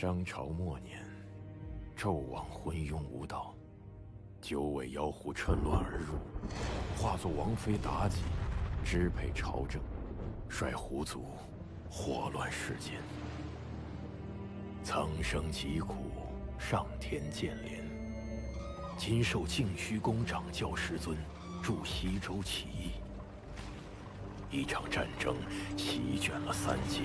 商朝末年，纣王昏庸无道，九尾妖狐趁乱而入，化作王妃妲己，支配朝政，率狐族祸乱世间。苍生疾苦，上天见怜。今受净虚宫掌教师尊，助西周起义。一场战争席卷了三界。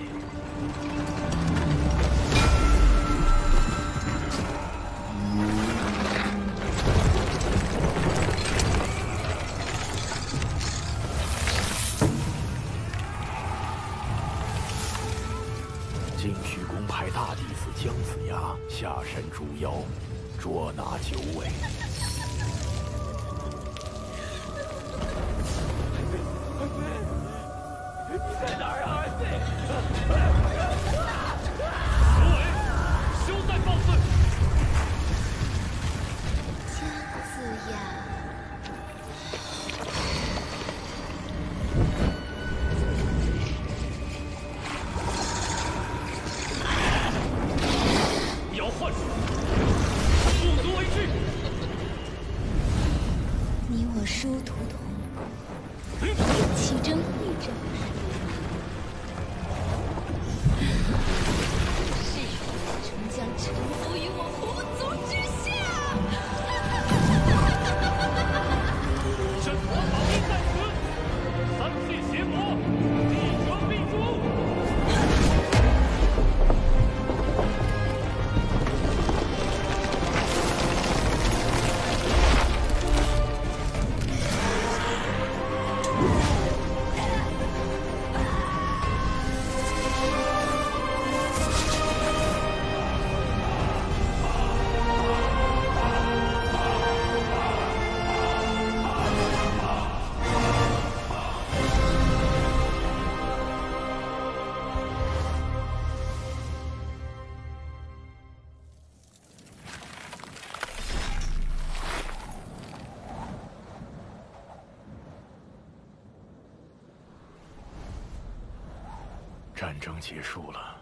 战争结束了，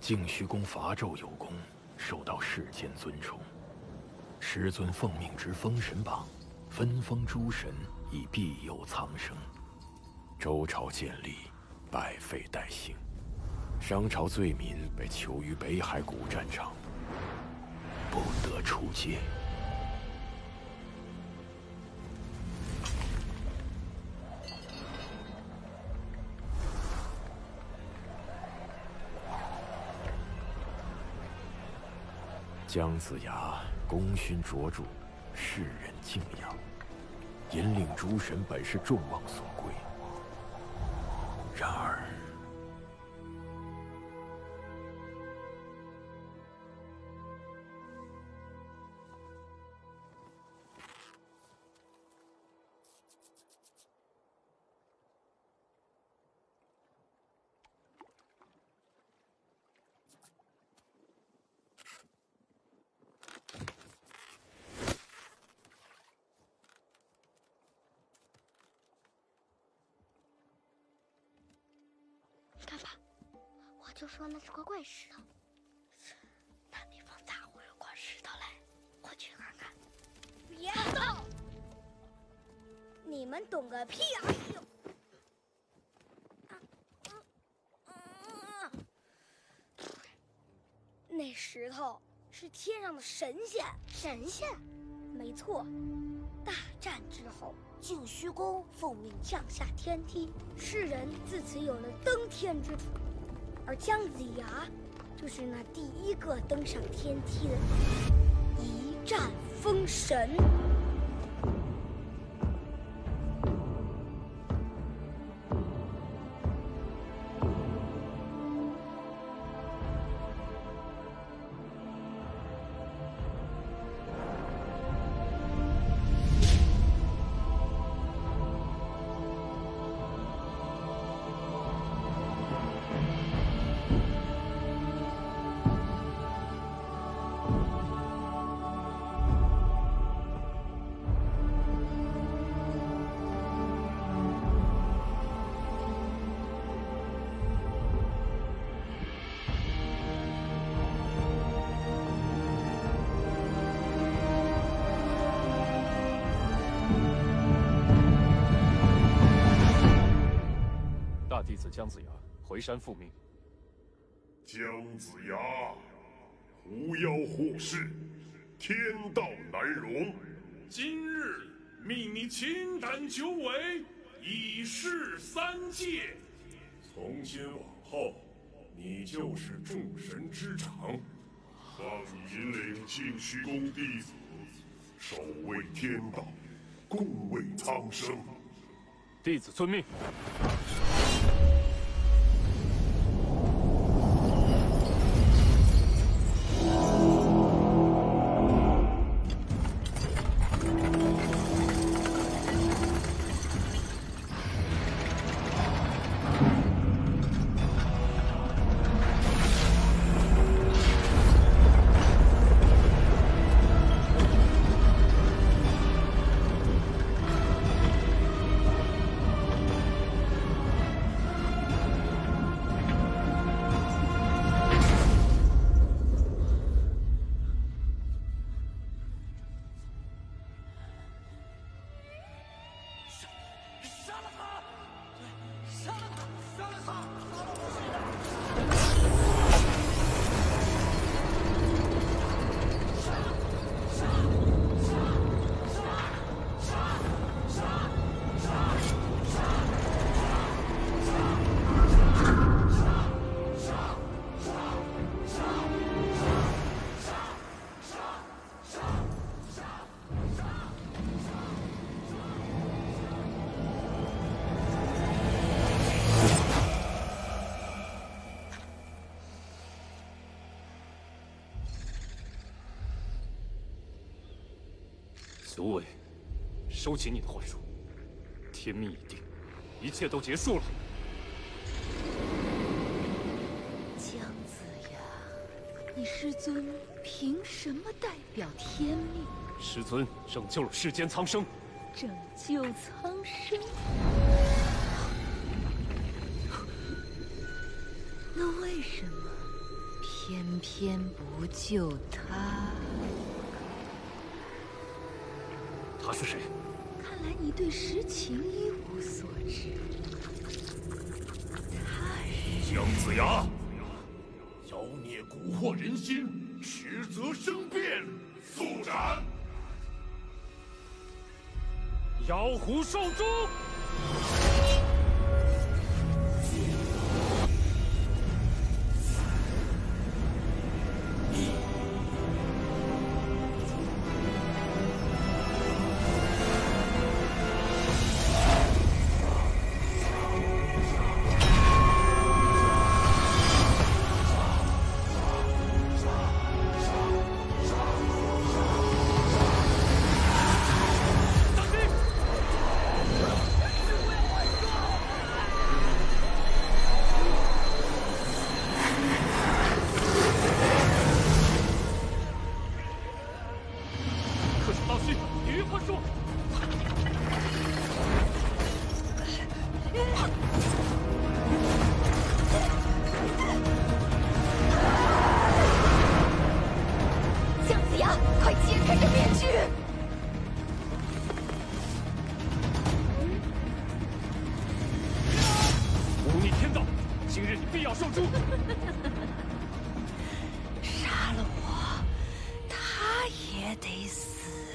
净虚宫伐纣有功，受到世间尊崇。师尊奉命执封神榜，分封诸神以庇佑苍生。周朝建立，百废待兴。商朝罪民被囚于北海古战场，不得出界。姜子牙功勋卓著，世人敬仰，引领诸神本是众望所归。然而，是块怪石头，那地方咋会有块石头嘞？快去看看。别动！你们懂个屁啊！那石头是天上的神仙，神仙，没错。大战之后，净虚宫奉命降下天梯，世人自此有了登天之土。而姜子牙，就是那第一个登上天梯的，一战封神。山复命。姜子牙，狐妖祸世，天道难容。今日命你擒斩九尾，以示三界。从今往后，你就是众神之长，让你引领净虚宫弟子，守卫天道，共卫苍生。弟子遵命。收起你的幻术。天命已定，一切都结束了。姜子牙，你师尊凭什么代表天命？师尊拯救了世间苍生。拯救苍生？那为什么偏偏不救他？他是谁？对实情一无所知。姜子牙，妖孽蛊惑人心，实则生变，速斩！妖狐受诛！今日你必要受诛！杀了我，他也得死。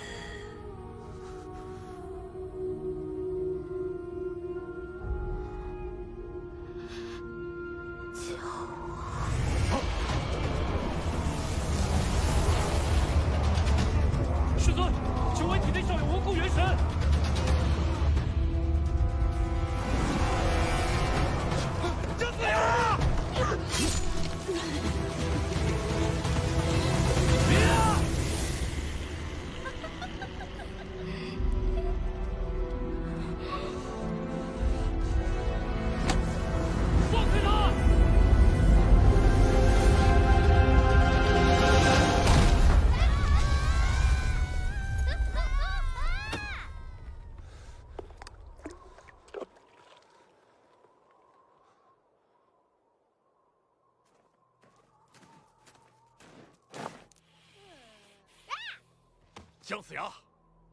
子牙，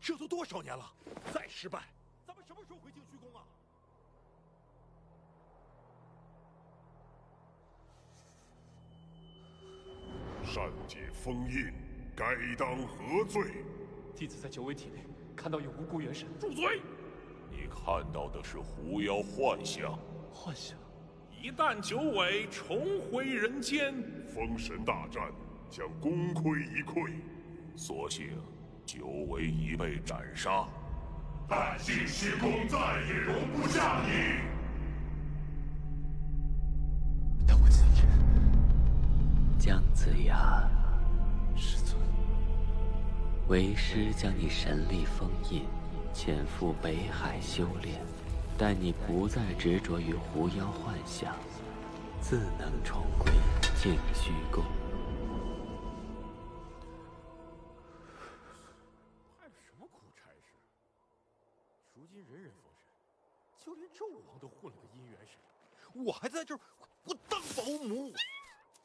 这都多少年了，再失败，咱们什么时候回京虚宫啊？善解封印，该当何罪？弟子在九尾体内看到有无辜元神，住嘴！你看到的是狐妖幻象幻象，一旦九尾重回人间，封神大战将功亏一篑。所幸。九尾已被斩杀，但净虚宫再也容不下你。但我今天，姜子牙，师尊，为师将你神力封印，潜赴北海修炼，待你不再执着于狐妖幻象，自能重归净虚宫。我还在这儿，我当保姆。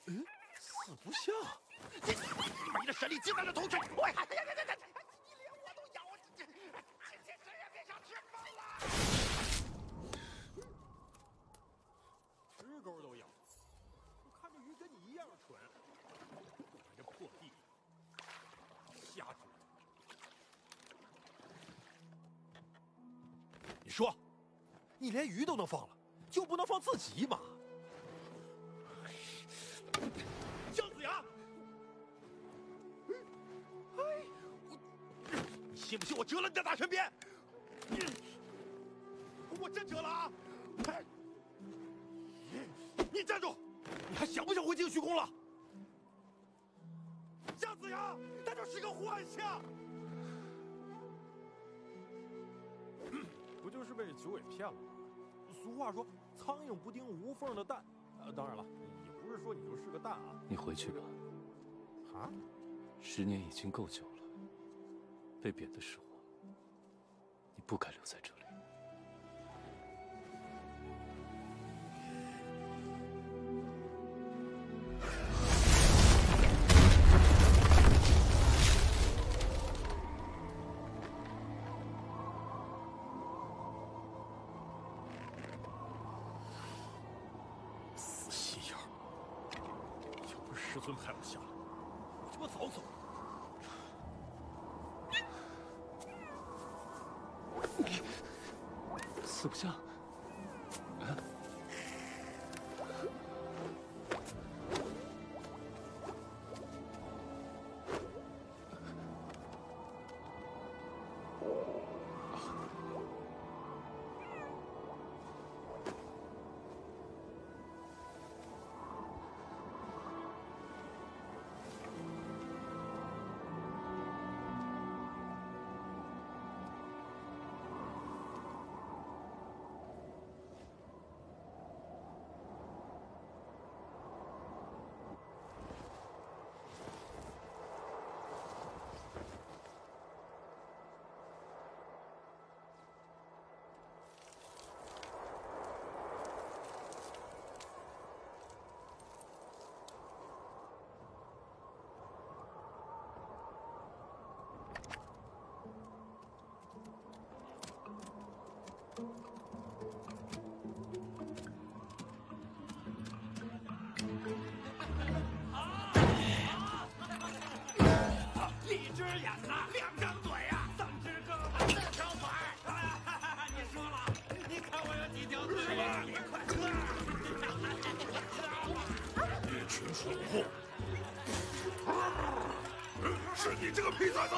嗯，四不下。你你把你的神力集在了头上，我呀呀呀呀呀！你连我都咬，今天谁也别想吃饭了。直钩都咬，我看这鱼跟你一样蠢，我这破地瞎折腾。你说，你连鱼都能放了，就不能放自己一马？姜子牙，哎，我，你信不信我折了你的大神鞭？我真折了啊！你站住！你还想不想回京虚宫了？姜子牙，他就是个幻象。不就是被九尾骗了吗？俗话说“苍蝇不叮无缝的蛋”，呃，当然了，也不是说你就是个蛋啊。你回去吧。啊？十年已经够久了，被贬的是我，你不该留在这里。不像。只眼呐，两张嘴呀，三只胳膊，四条腿儿。你说了，你看我有几条腿？啊你快一群蠢货！是你这个屁崽子！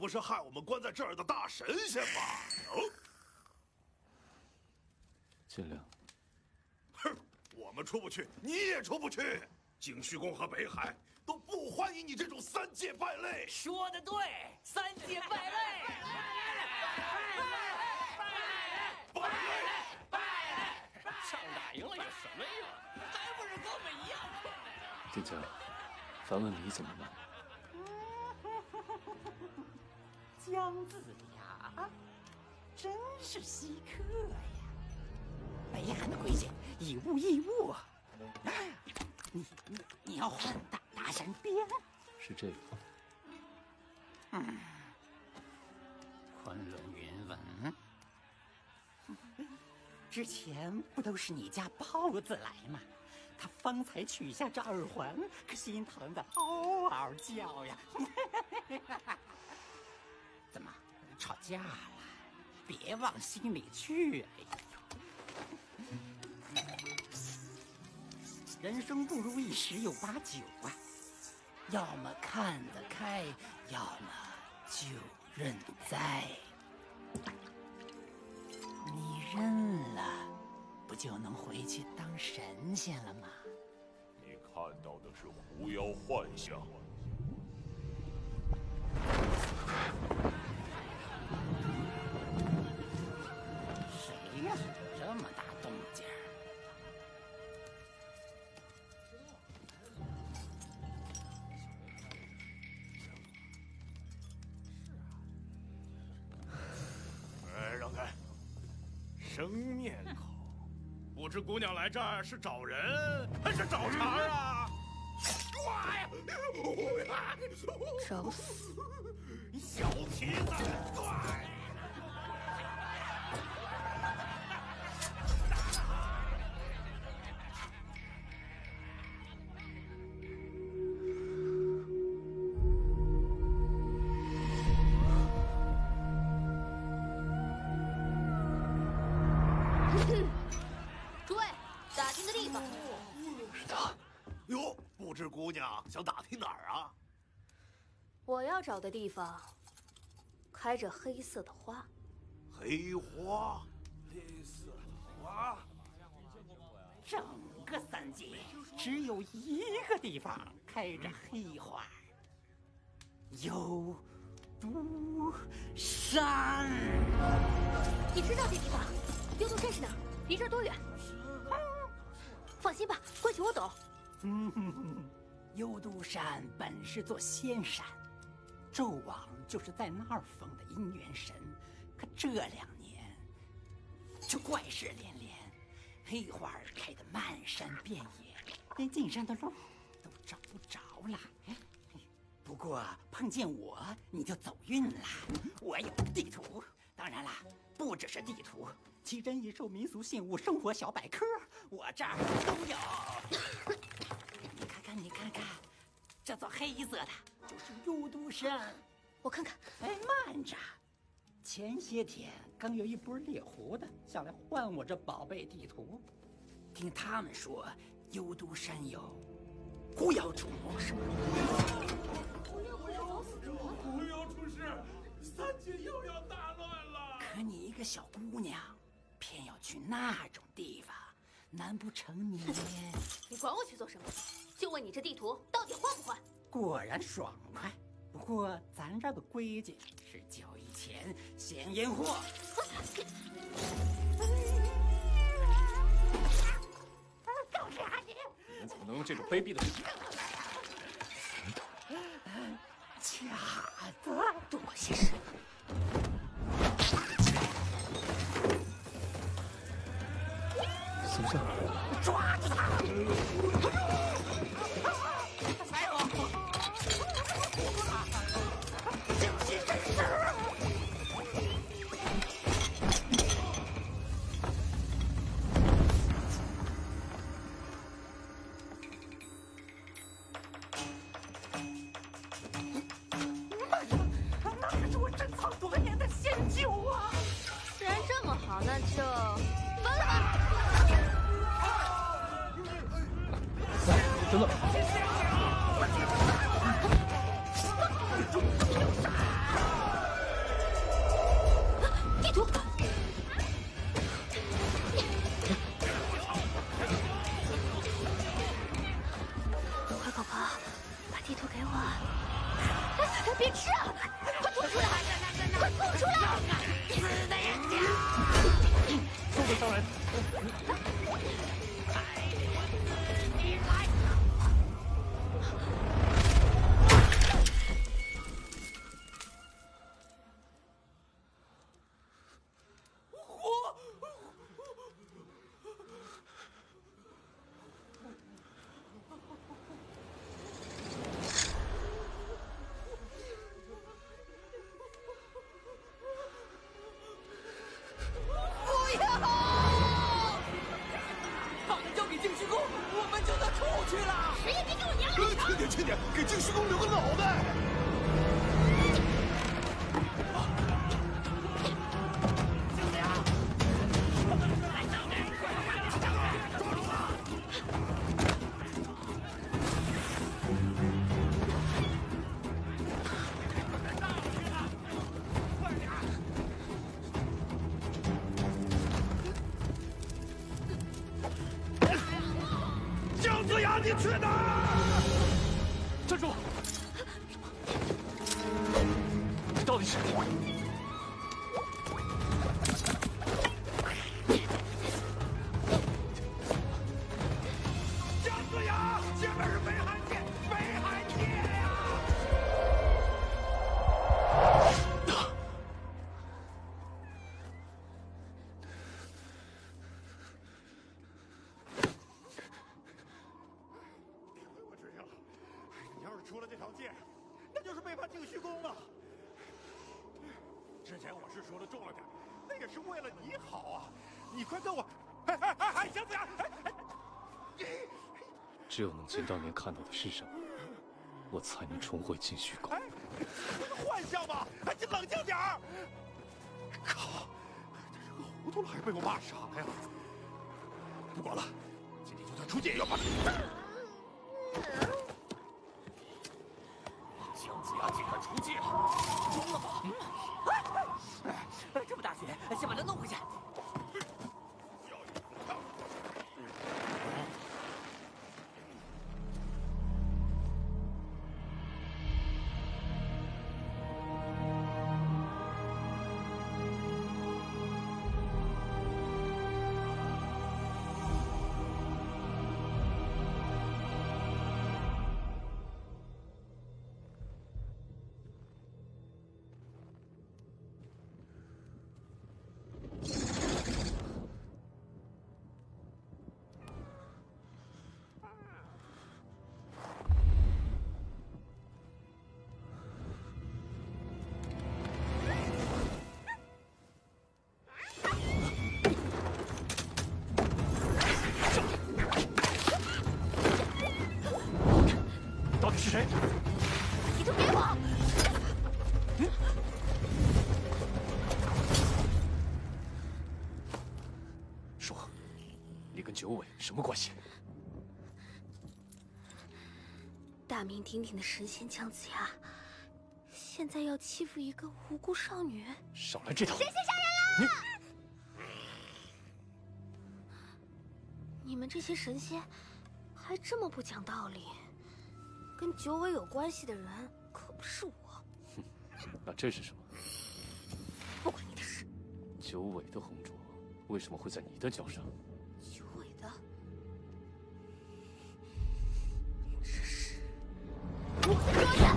不是害我们关在这儿的大神仙吗？哦，尽量。哼，我们出不去，你也出不去。景虚宫和北海都不欢迎你这种三界败类。说的对，三界败类。败类，败类，仗打赢了有什么用？还不是跟我们一样困难。静江，反问你怎么办？姜子牙，真是稀客呀！北海的规矩，以物易物。你你你要换大大神鞭？是这个。嗯，昆仑云纹，之前不都是你家包子来吗？他方才取下这耳环，可心疼的嗷嗷叫呀！怎么吵架了？别往心里去。人生不如意十有八九啊，要么看得开，要么就认栽。你认了，不就能回去当神仙了吗？你看到的是狐妖幻象。不知姑娘来这儿是找人还是找茬啊？找死！小蹄子，怪！的地方，开着黑色的花。黑花，黑色的花。整个三界只有一个地方开着黑花，幽都山。你知道这地方？幽都山是哪儿？离这儿多远？放心吧，关系我懂。幽都山本是座仙山，纣王就是在那儿封的姻缘神。可这两年，就怪事连连，黑花开得漫山遍野，连进山的路都找不着了。不过碰见我，你就走运了。我有地图，当然啦，不只是地图，奇珍异兽、民俗信物、生活小百科，我这儿都有。你看看，你看看，这座黑色的就是幽都山。我看看。哎，慢着，前些天刚有一波猎狐的想来换我这宝贝地图，听他们说幽都山有狐妖出没，是吗？狐妖出世，三界又要大乱了。可你一个小姑娘，偏要去那种地方，难不成你？你管我去做什么？就问你这地图到底换不换？果然爽快。不过咱这儿的规矩是交易前先验货。干啥你？你们怎么能用这种卑鄙的手段？假的，多些事。出去了！谁也别跟我娘了！轻点，轻点，给敬师公留个脑袋！是说的重了点，那也是为了你好啊！你快跟我，哎哎哎哎，姜子牙，哎哎。只有能见当年看到的是什么，我才能重回金虚宫。这是幻象吧？哎，你冷静点儿！靠，这是个糊涂了，还被我骂傻了呀！不管了，今天就算出界也要把他。什么关系？大名鼎鼎的神仙姜子牙，现在要欺负一个无辜少女，少来这套！神仙杀人了！你们这些神仙还这么不讲道理，跟九尾有关系的人可不是我。哼那这是什么？不关你的事。九尾的红镯为什么会在你的脚上？我的镯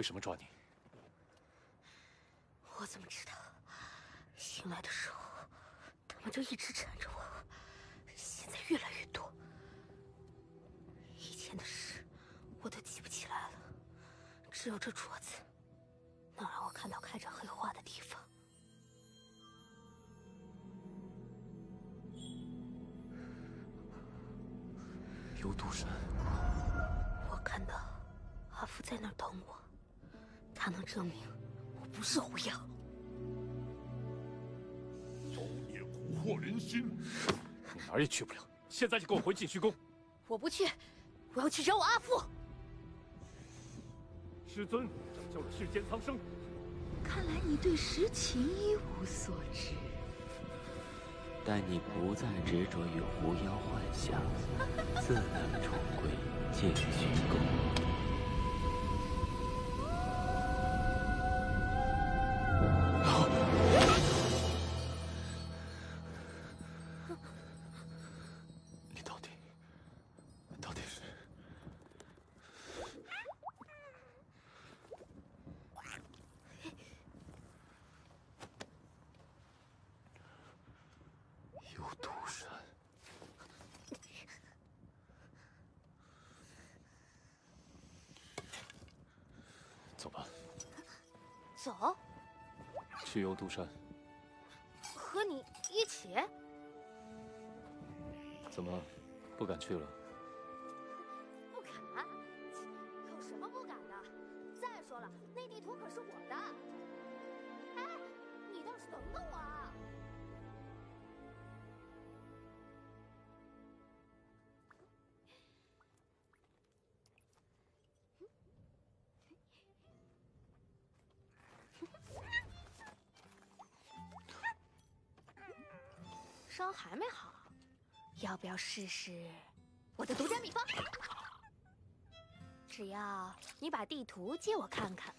为什么抓你？我怎么知道？醒来的时候，他们就一直缠着我，现在越来越多。以前的事我都记不起来了，只有这镯子能让我看到开着黑花的地方。有赌神，我看到阿福在那儿等我，他能证明我不是狐妖。妖孽蛊惑人心，你哪儿也去不了！现在就给我回净虚宫！我不去，我要去找我阿父。师尊拯救了世间苍生，看来你对实情一无所知。但你不再执着于狐妖幻想，自能重归净虚宫。走，去幽都山。和你一起？怎么，不敢去了？伤还没好，要不要试试我的独家秘方？只要你把地图借我看看。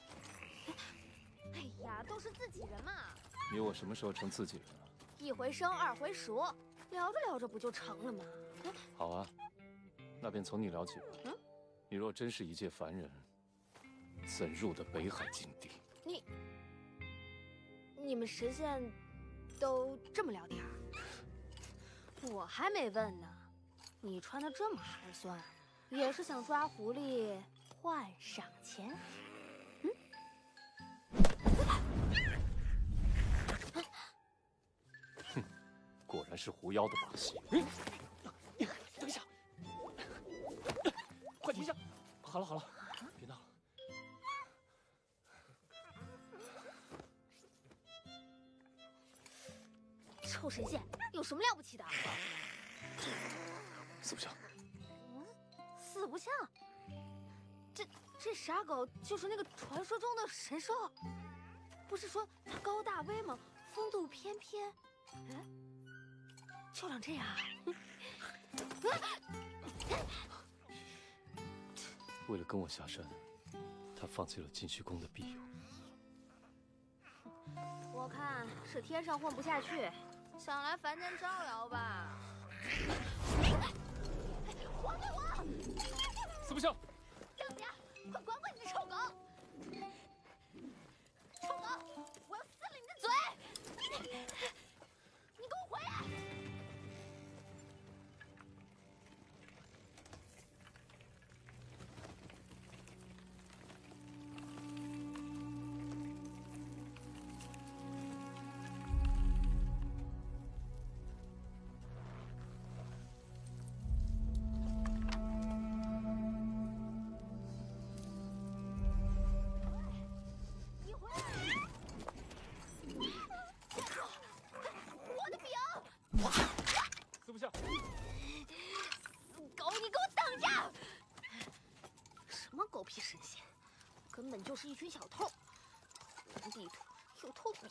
哎呀，都是自己人嘛，你我什么时候成自己人了？一回生二回熟，聊着聊着不就成了吗？好啊，那便从你聊起吧。嗯，你若真是一介凡人，怎入得北海禁地？你，你们神仙都这么聊天？我还没问呢，你穿的这么寒酸，也是想抓狐狸换赏钱？嗯？哼，果然是狐妖的把戏。等一下，快停下！好了好了。臭神仙，有什么了不起的？四不像。嗯，四不像。这这傻狗就是那个传说中的神兽，不是说它高大威猛、风度翩翩？哎，就长这样。为了跟我下山，他放弃了金虚宫的庇佑。我看是天上混不下去，想来凡间招摇吧。还给我！四不像。张家，快管管你的臭狗！臭狗，我要撕了你的嘴！根本就是一群小偷，偷地图又偷饼。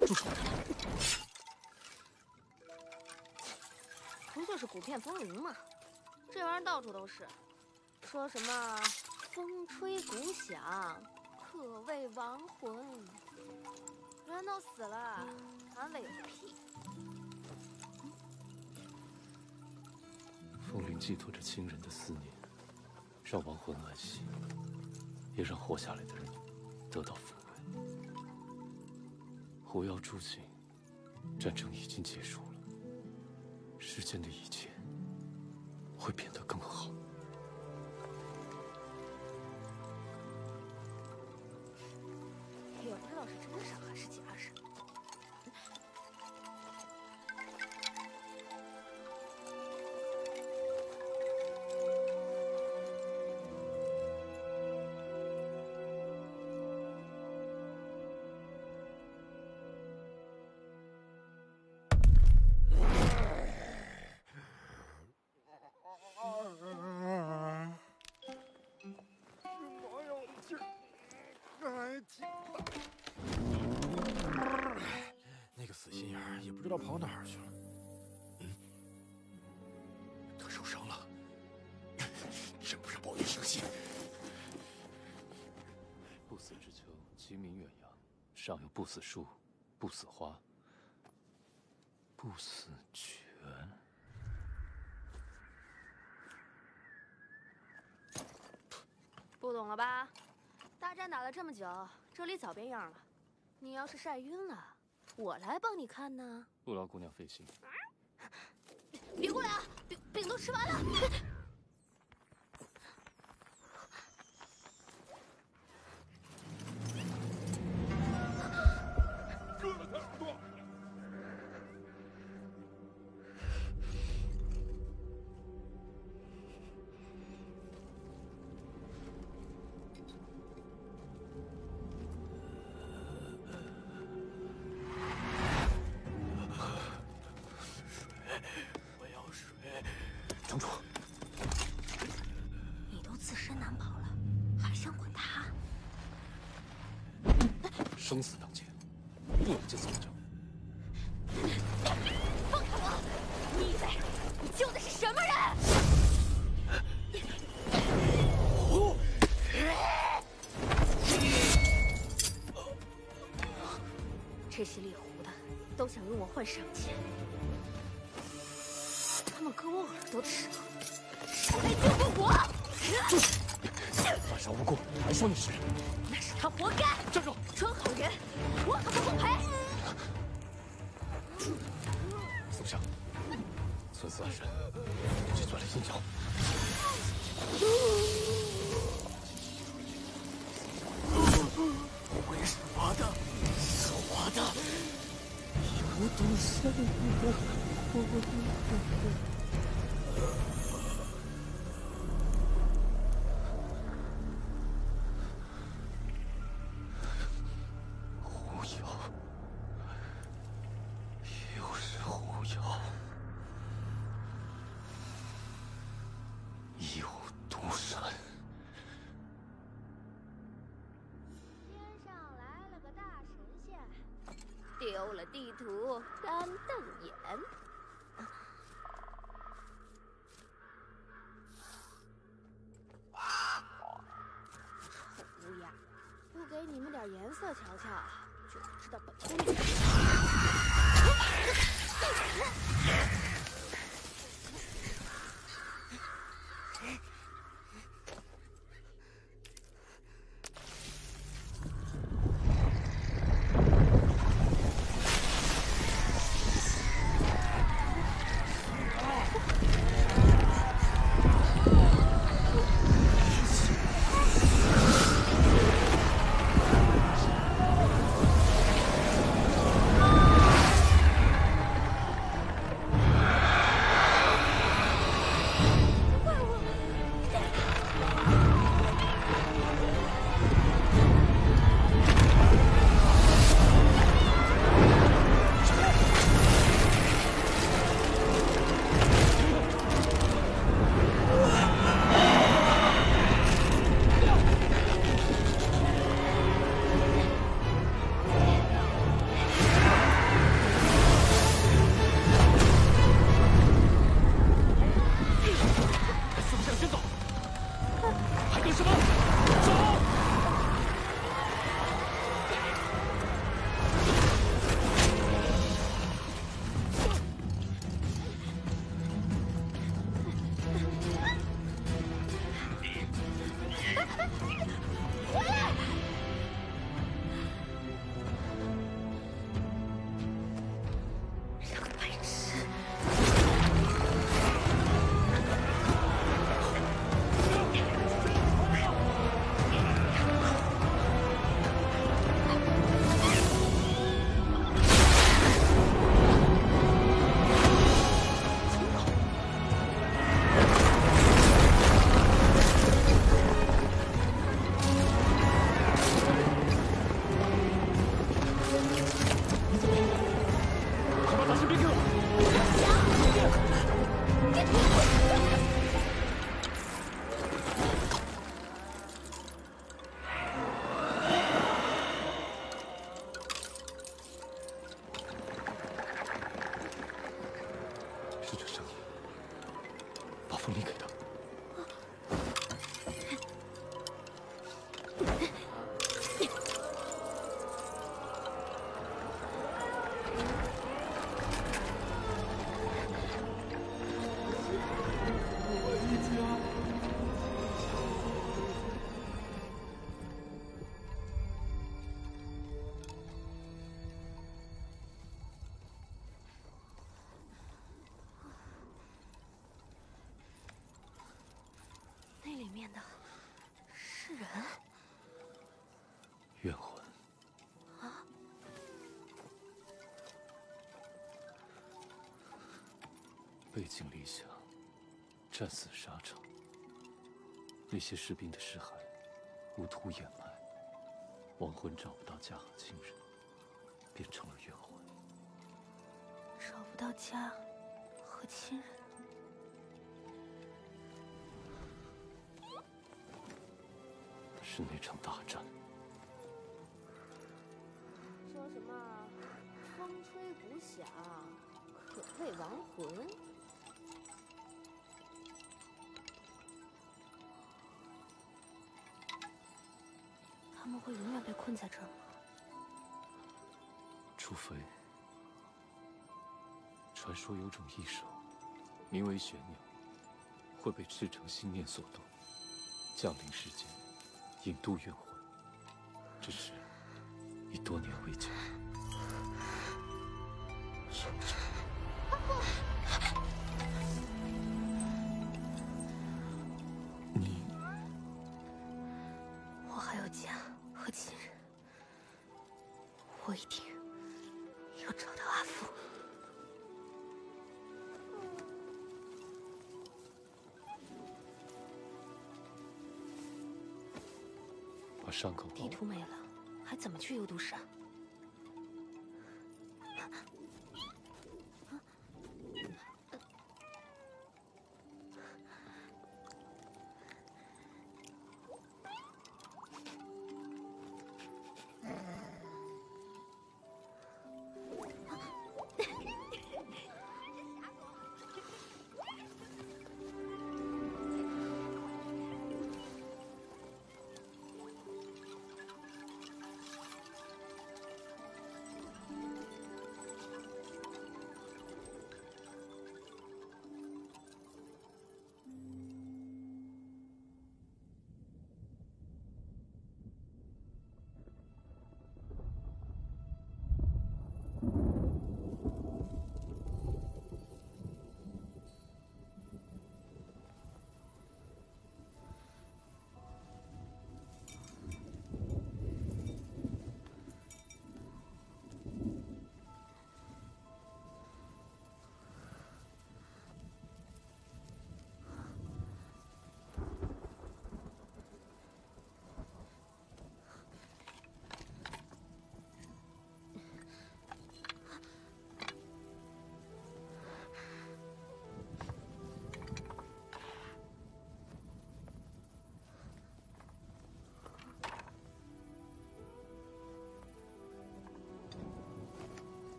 住手！不就是古片风铃吗？这玩意儿到处都是，说什么风吹鼓响，可谓亡魂。人都死了，还喂个屁！风铃寄托着亲人的思念，让亡魂安息，也让活下来的人得到抚慰。狐妖诸境，战争已经结束了，世间的一切会变得不死树，不死花，不死泉。不懂了吧？大战打了这么久，这里早变样了。你要是晒晕了，我来帮你看呢。不劳姑娘费心。别过来啊！饼饼都吃完了。想用我换赏钱，他们割我耳朵的时候，谁来救过我？犯杀无辜，还说你是人？那是他活该！站住！装好人，我可不奉陪。宋香，孙四二神去钻了阴窑。会是我的，是我的，有毒山狐颜色瞧瞧，就知道本宫凤梨给他。背井离乡，战死沙场。那些士兵的尸骸无土掩埋，亡魂找不到家和亲人，变成了冤魂。找不到家和亲人。是那场大战。说什么？风吹鼓响，可谓亡魂。会永远被困在这儿吗？除非，传说有种异兽，名为玄鸟，会被赤诚心念所动，降临世间，引渡怨魂。只是已多年未见。地图没了，还怎么去幽都山？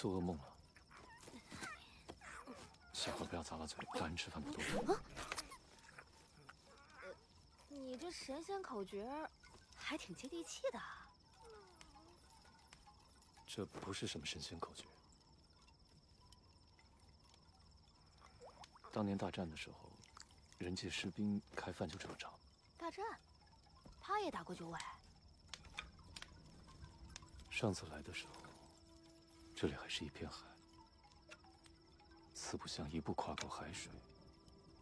做噩梦了。下回不要砸了嘴，大人吃饭不多。你这神仙口诀还挺接地气的啊。这不是什么神仙口诀。当年大战的时候，人界士兵开饭就这么着。大战，他也打过九尾。上次来的时候，这里还是一片海，四不像一步跨过海水，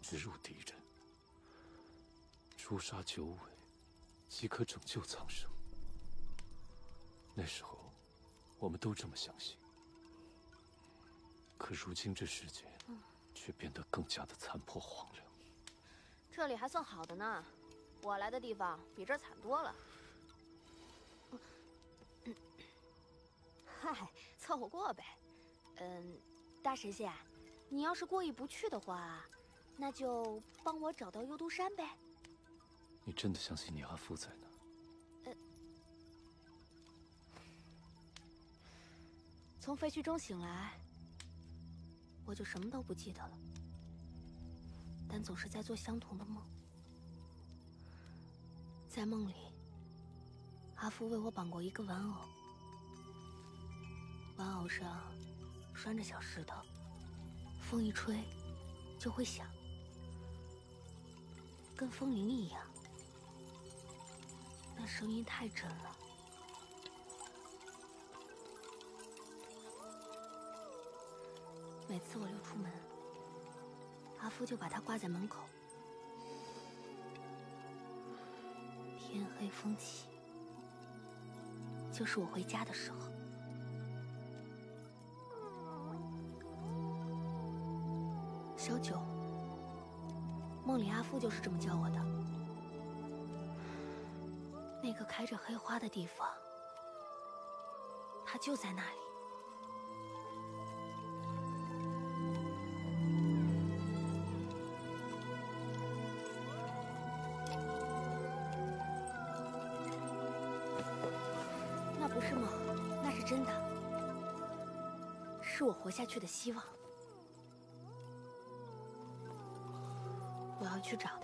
直入敌人，诛杀九尾，即可拯救苍生。那时候，我们都这么相信。可如今这世界，却变得更加的残破荒凉。这里还算好的呢，我来的地方比这惨多了。嗨，凑合过呗。嗯，大神仙，你要是过意不去的话，那就帮我找到幽都山呗。你真的相信你阿父在呢？呃，从废墟中醒来，我就什么都不记得了，但总是在做相同的梦。在梦里，阿父为我绑过一个玩偶，玩偶上拴着小石头，风一吹，就会响，跟风铃一样。那声音太真了。每次我溜出门，阿夫就把它挂在门口。天黑风起，就是我回家的时候。小九，梦里阿父就是这么叫我的。那个开着黑花的地方，他就在那里。那不是梦，那是真的，是我活下去的希望。去找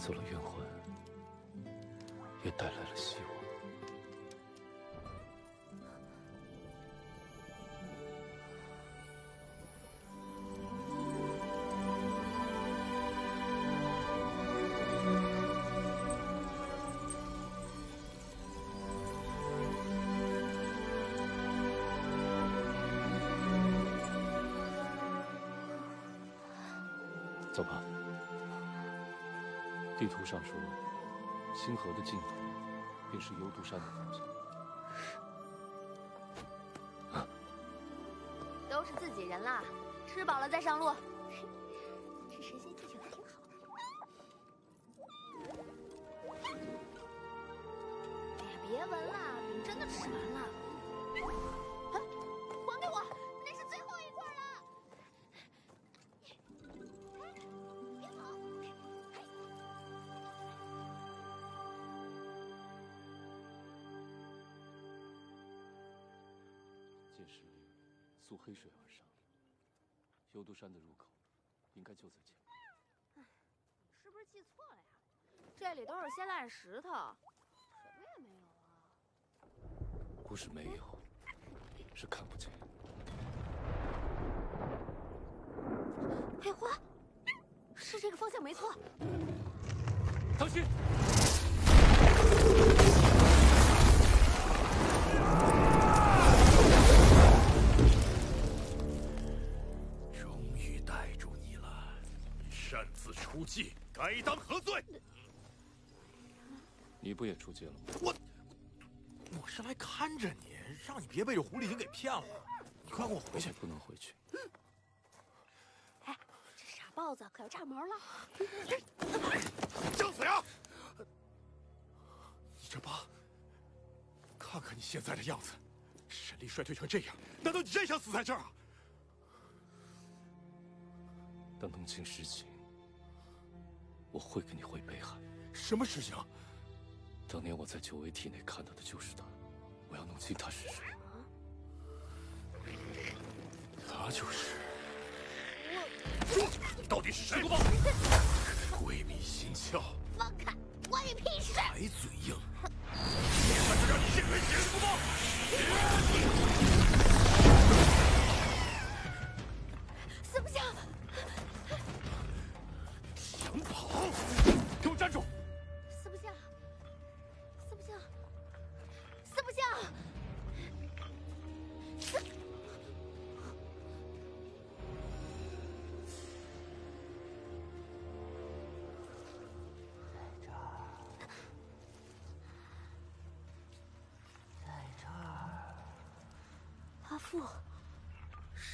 走了冤魂，也带来了希望。走吧。地图上说，星河的尽头便是幽都山的方向。都是自己人啦，吃饱了再上路。溯黑水而上，幽都山的入口应该就在前面。你是不是记错了呀？这里都是些烂石头，什么也没有啊。不是没有，是看不见。黑花，是这个方向没错。当心！该当何罪？你不也出界了吗？我我是来看着你，让你别被这狐狸精给骗了。你快跟我回去！不能回去。哎，这傻豹子可要炸毛了！想死呀！你这疤，看看你现在的样子，神力衰退成这样，难道你真想死在这儿啊？当弄清实情，我会跟你回北海。什么事情？当年我在九尾体内看到的就是他，我要弄清他是谁。他就是。说，你到底是谁？鬼迷心窍，放开，关你屁事！还嘴硬。我算是让你现为邪不吗？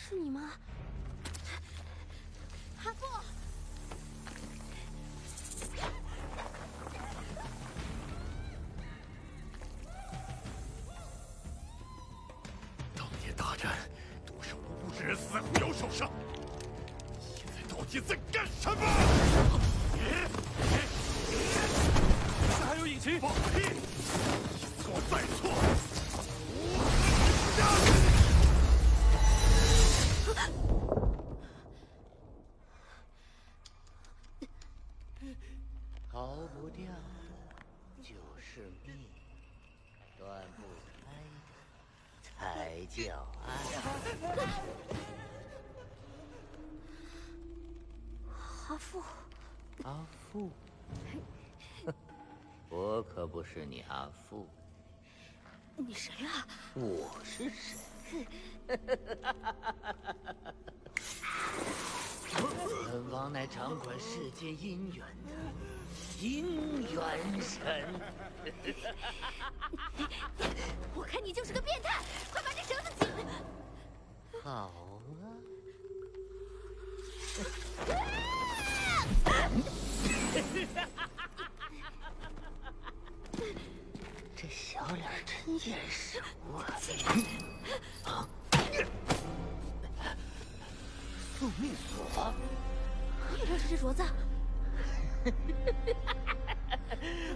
是你吗？阿父，当年大战，多少无辜之人死在狐妖手上，现在到底在干什么？这还有隐情！放屁！一错再错！才叫爱。阿父，阿父，我可不是你阿父，你谁啊？我是谁？本王乃掌管世间姻缘的姻缘神。我看你就是个变态，快！好啊，这小脸真眼熟啊！宿命锁，又是这镯子，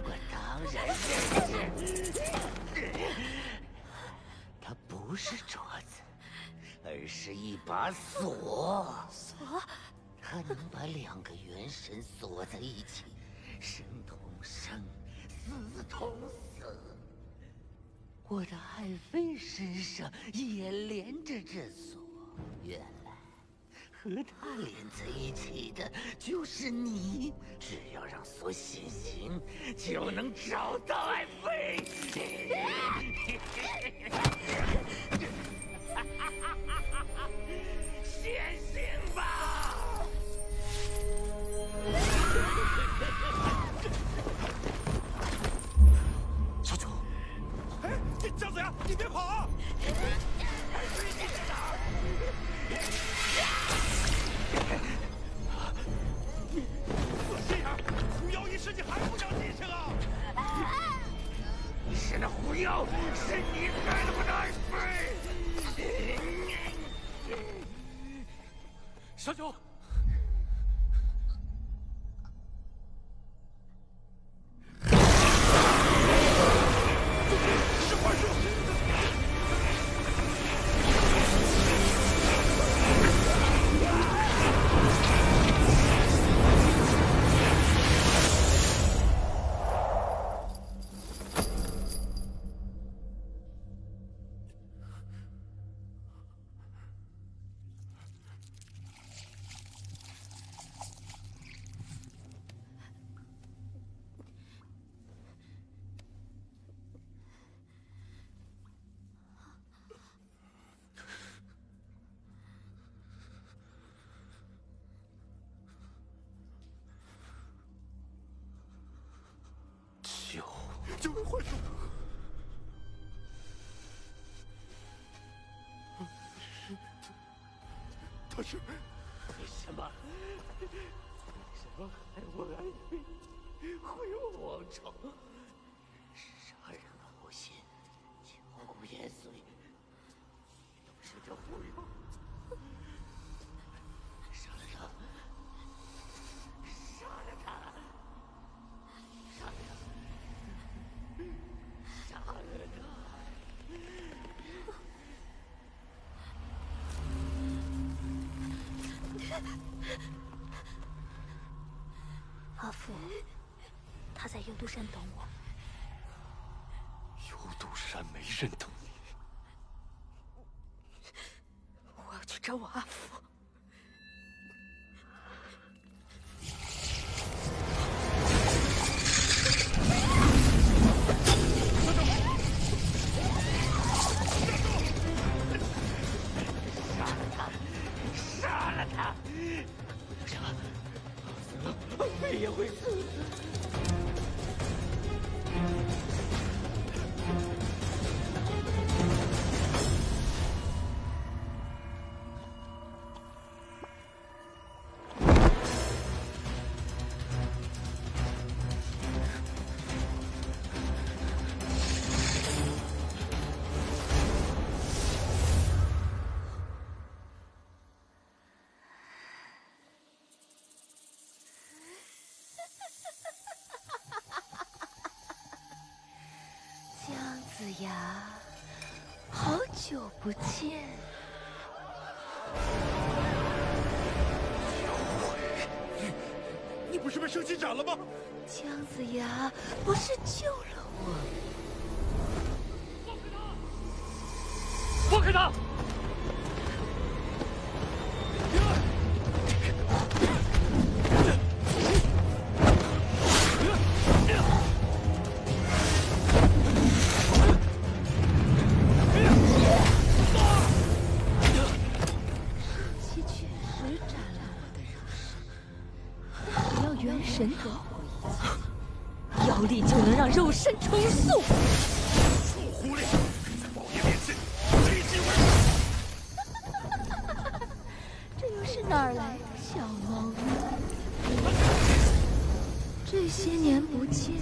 我当然认识。它不是镯是一把锁。锁，它能把两个元神锁在一起，生同生，死同死。我的爱妃身上也连着这锁，原来和它连在一起的就是你。只要让锁显形，就能找到爱妃。你别跑！啊！死心眼儿！狐妖一事你还不长记性啊？你是那狐妖，是你害了我的爱妃。小九，就是。幻术！他是。为什么？为什么害我爱妃，毁我王朝？杀人无心，巧骨言碎，都是这狐妖！杀了他！杀了他！杀了他！杀了他！阿父，他在幽都山等我。幽都山没人等牙，好久不见。你，你不是被圣骑斩了吗？姜子牙不是救了我？放开他！身重塑。臭狐狸，在宝爷面前卑职为这又是哪儿来的小猫呢？这些年不见，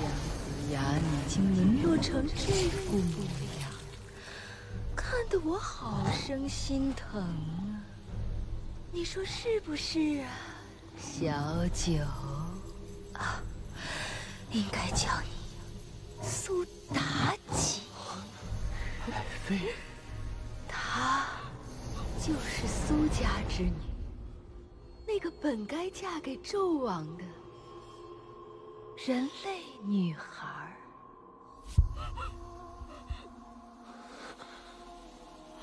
姜子牙已经沦落成这副模样，看得我好生心疼啊！你说是不是啊，小九？啊。应该叫你苏妲己，爱妃，她就是苏家之女，那个本该嫁给纣王的人类女孩。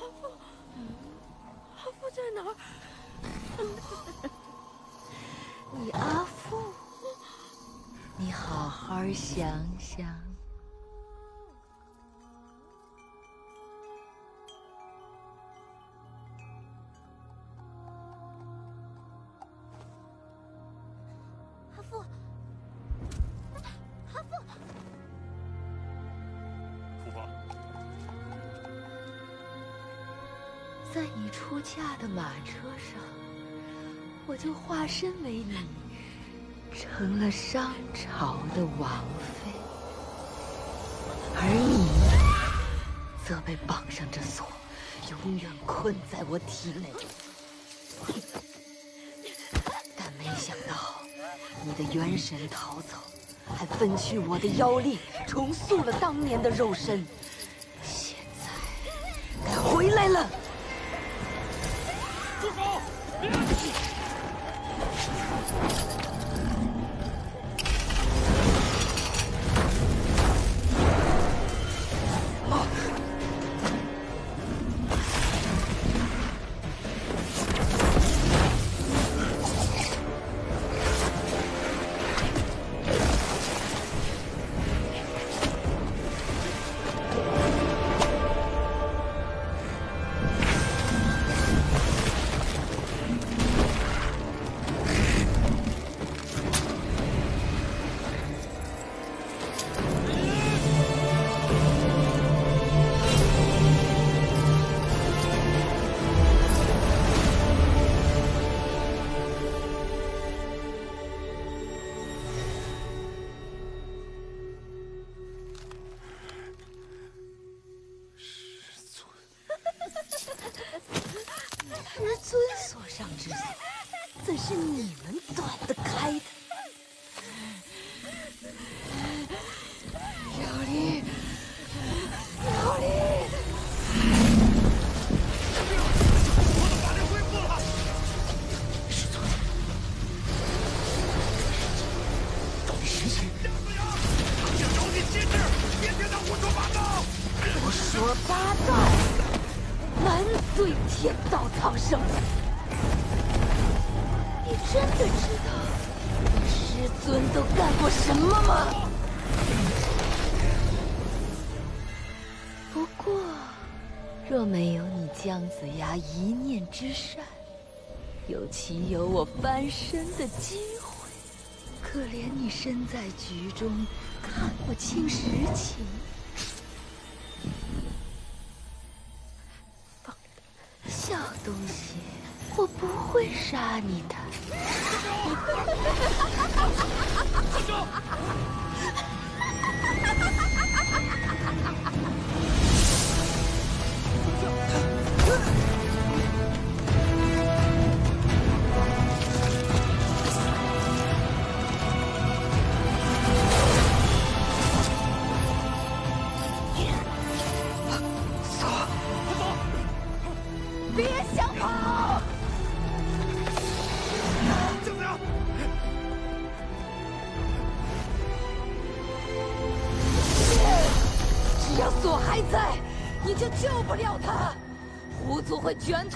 阿父，阿父在哪儿？你阿父。你好好想想，阿父，阿父，父皇，在你出嫁的马车上，我就化身为你。成了商朝的王妃，而你则被绑上这锁，永远困在我体内。但没想到，你的元神逃走，还分去我的妖力，重塑了当年的肉身。现在该回来了。住手！师尊所上之下，怎是你们断得开的？若没有你姜子牙一念之善，又岂有我翻身的机会？可怜你身在局中，看不清实情。小东西，我不会杀你的。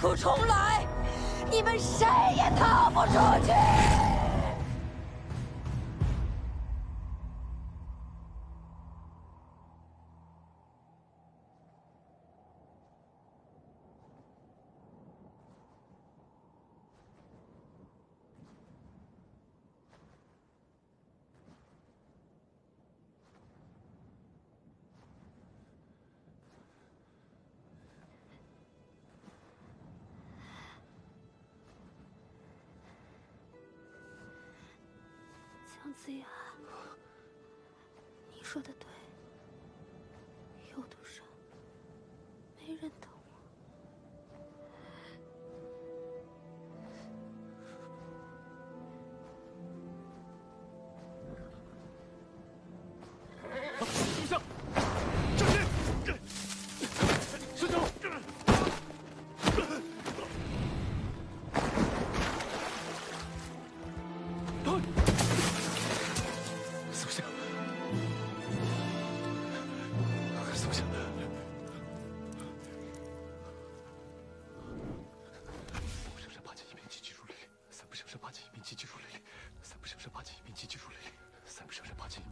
put すい。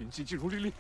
屏气，静如粒粒。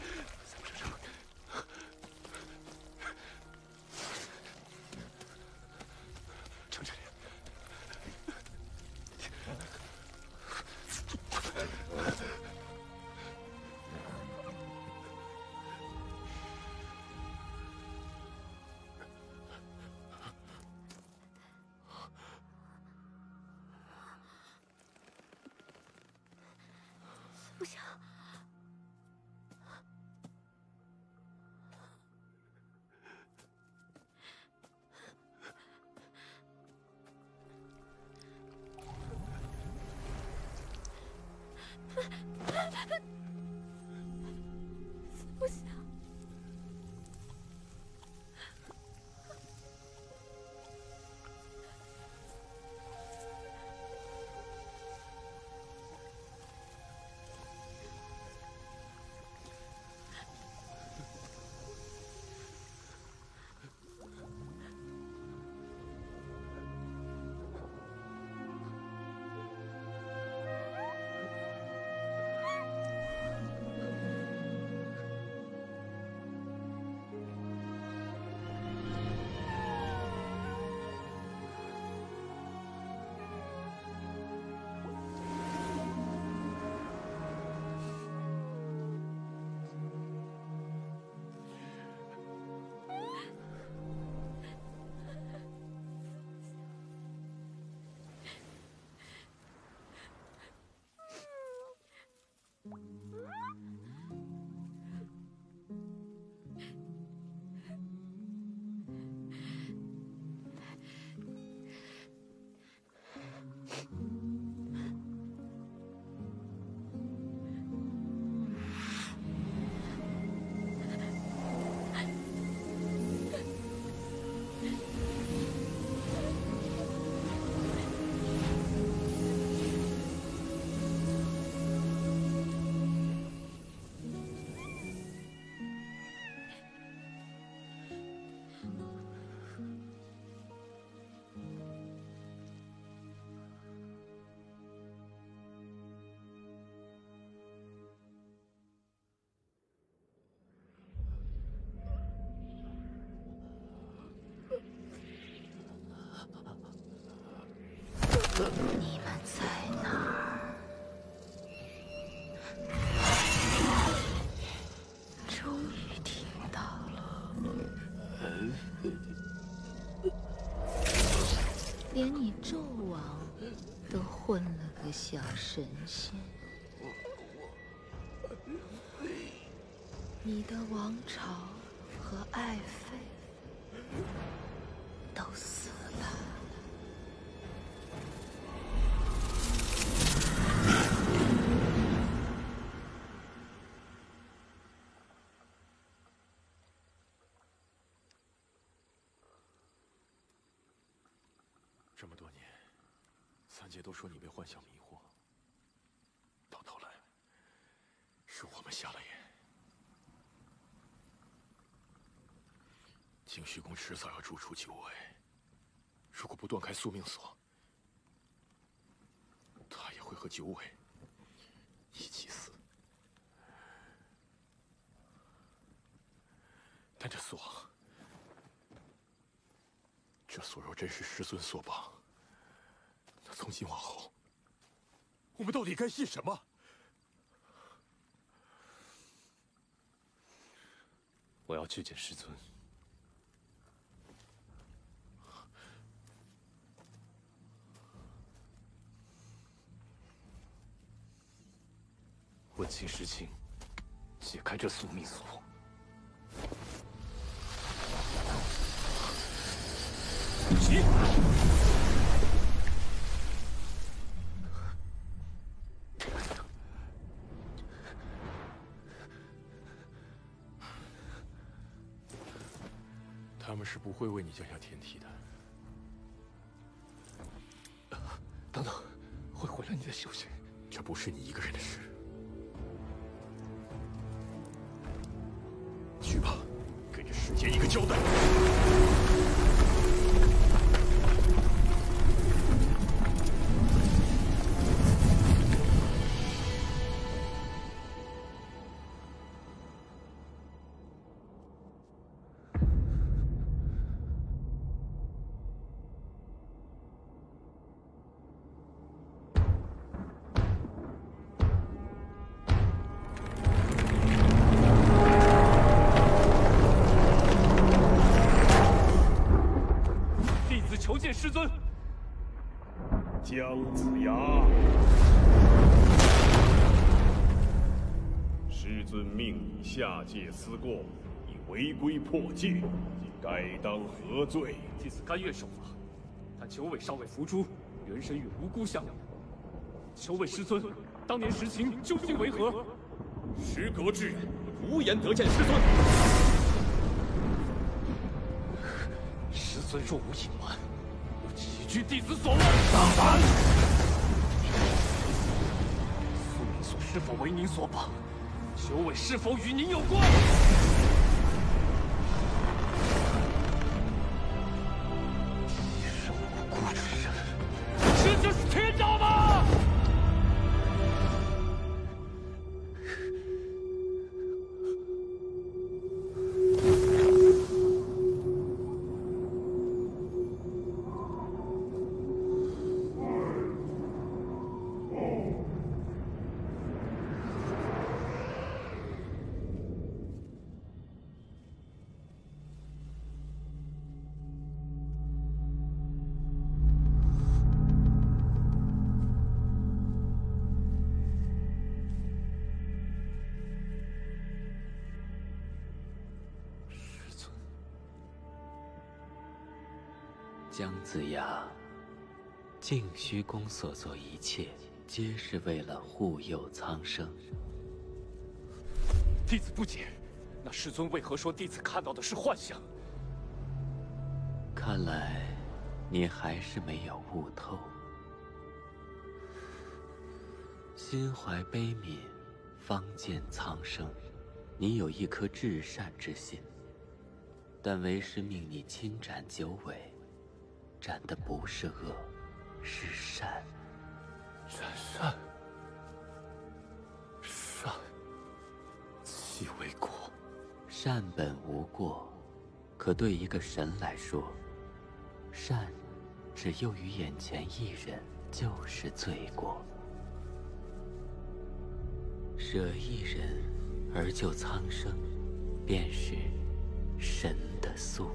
他不行你们在哪儿？终于听到了。连你纣王都混了个小神仙。你的王朝和爱妃大家都说你被幻象迷惑。到头来是我们瞎了眼。景虚宫迟早要逐出九尾如果不断开宿命锁他也会和九尾一起死。但这锁这锁若真是师尊所绑从今往后，我们到底该信什么？我要去见师尊。问清实情，解开这宿命锁。起！会为你降下天梯的。等等，会毁了你的修行。这不是你一个人的事。去吧，给这世间一个交代。姜子牙，师尊命你下界思过，你违规破戒，该当何罪？弟子甘愿受罚，但九尾尚未伏诛，元神与无辜相连。求问师尊，当年实情究竟为何？时隔之人，无颜得见师尊。师尊若无隐瞒，有几句弟子所问。大胆！宿命锁是否为您所绑？九尾是否与您有关？姜子牙，净虚宫所做一切，皆是为了护佑苍生。弟子不解，那师尊为何说弟子看到的是幻象？看来，你还是没有悟透。心怀悲悯，方见苍生。你有一颗至善之心，但为师命你亲斩九尾，斩的不是恶，是善。斩善，善，岂为过？善本无过，可对一个神来说，善只囿于眼前一人就是罪过。舍一人而救苍生，便是神的宿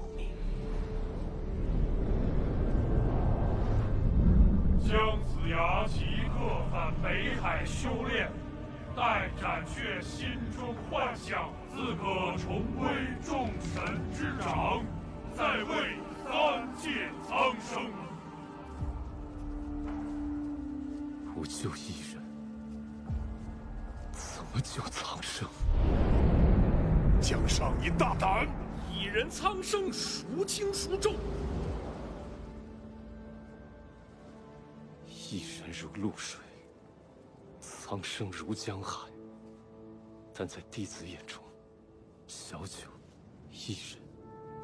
命。姜子牙即刻返北海修炼，待斩却心中幻想，自可重归众神之长，再为三界苍生。不救一人，怎么救苍生？江上，你大胆！一人苍生，孰轻孰重？如露水，苍生如江海。但在弟子眼中，小九、一人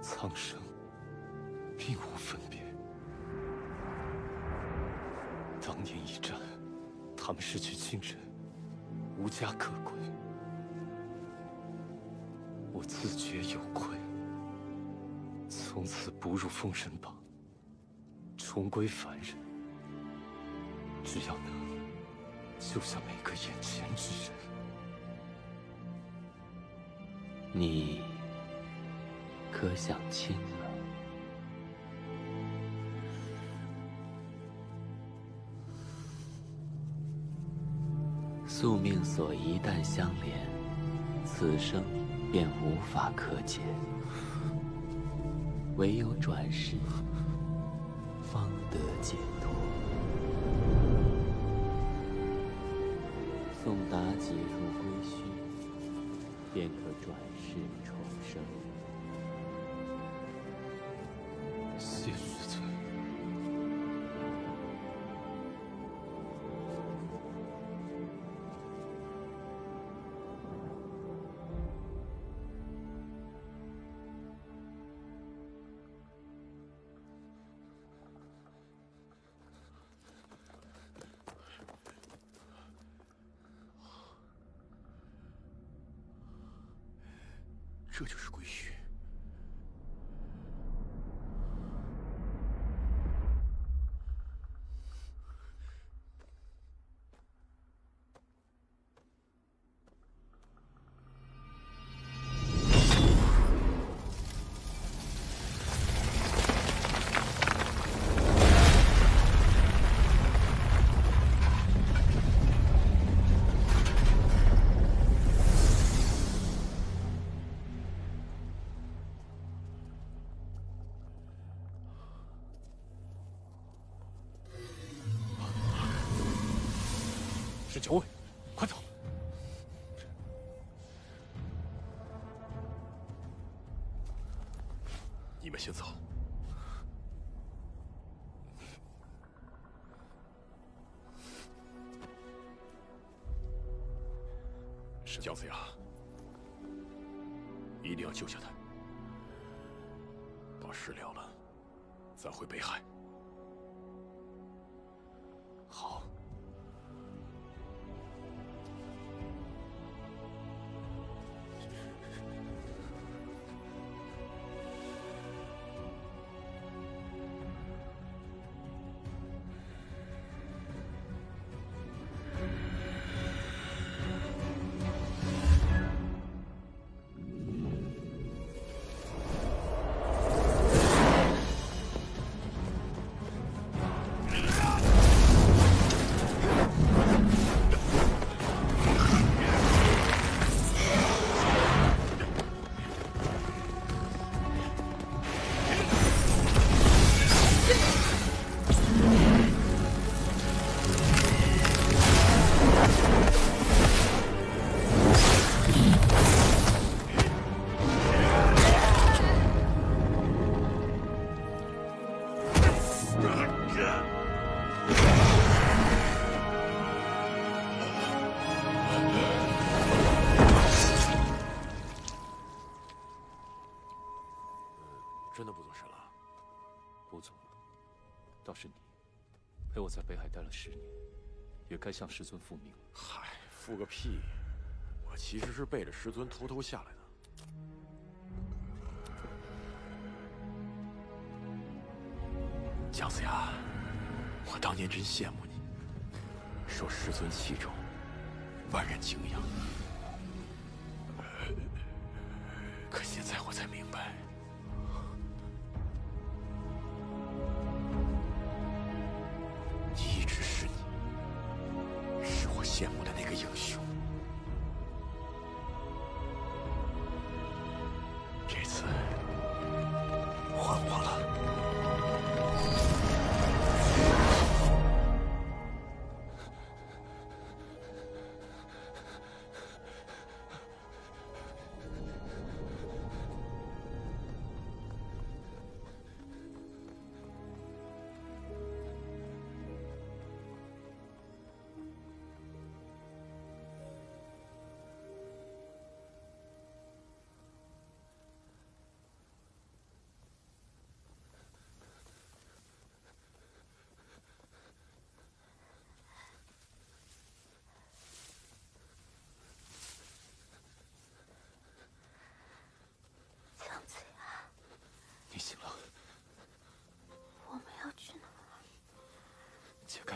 苍生并无分别。当年一战，他们失去亲人，无家可归，我自觉有愧，从此不入封神榜，重归凡人。只要能救下每个眼前之人，你可想清了？宿命锁一旦相连，此生便无法可解，唯有转世，方得解送妲己入归墟，便可转世重生。这就是规矩。是九尾，快走！了十年，也该向师尊复命了。嗨，复个屁！我其实是背着师尊偷偷下来的。姜子牙，我当年真羡慕你，受师尊器重，万人敬仰。可现在我才明白，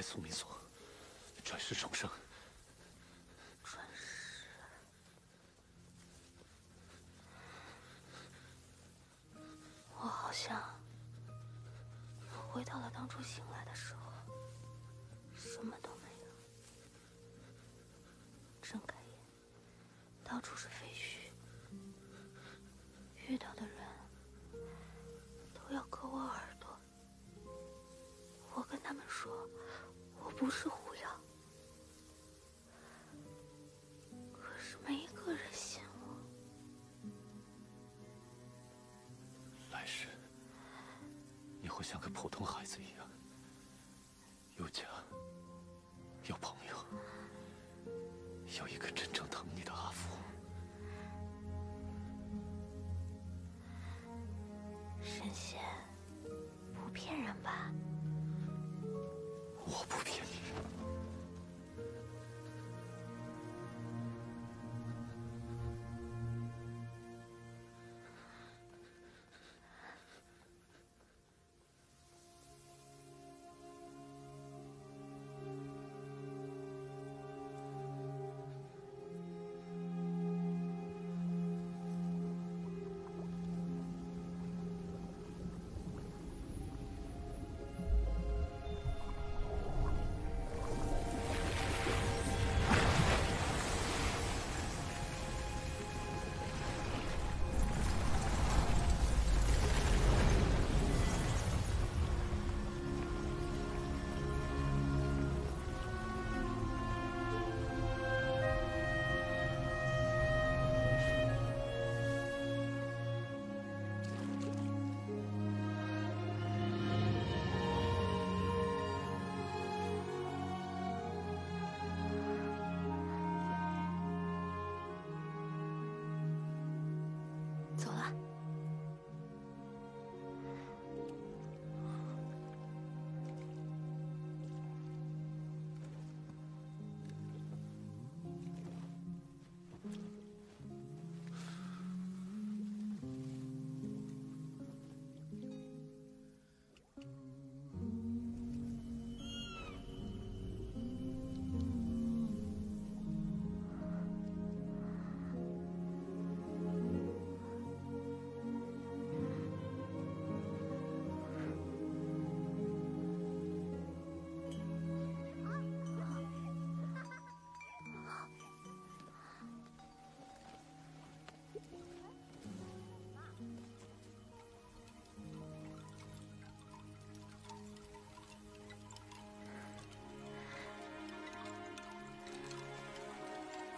宿命锁，转世重生。转世，我好像回到了当初醒来的时候，什么都没有。睁开眼，到处是不是狐妖，可是没一个人信我。来世，你会像个普通孩子一样，有家，有朋友，有一个真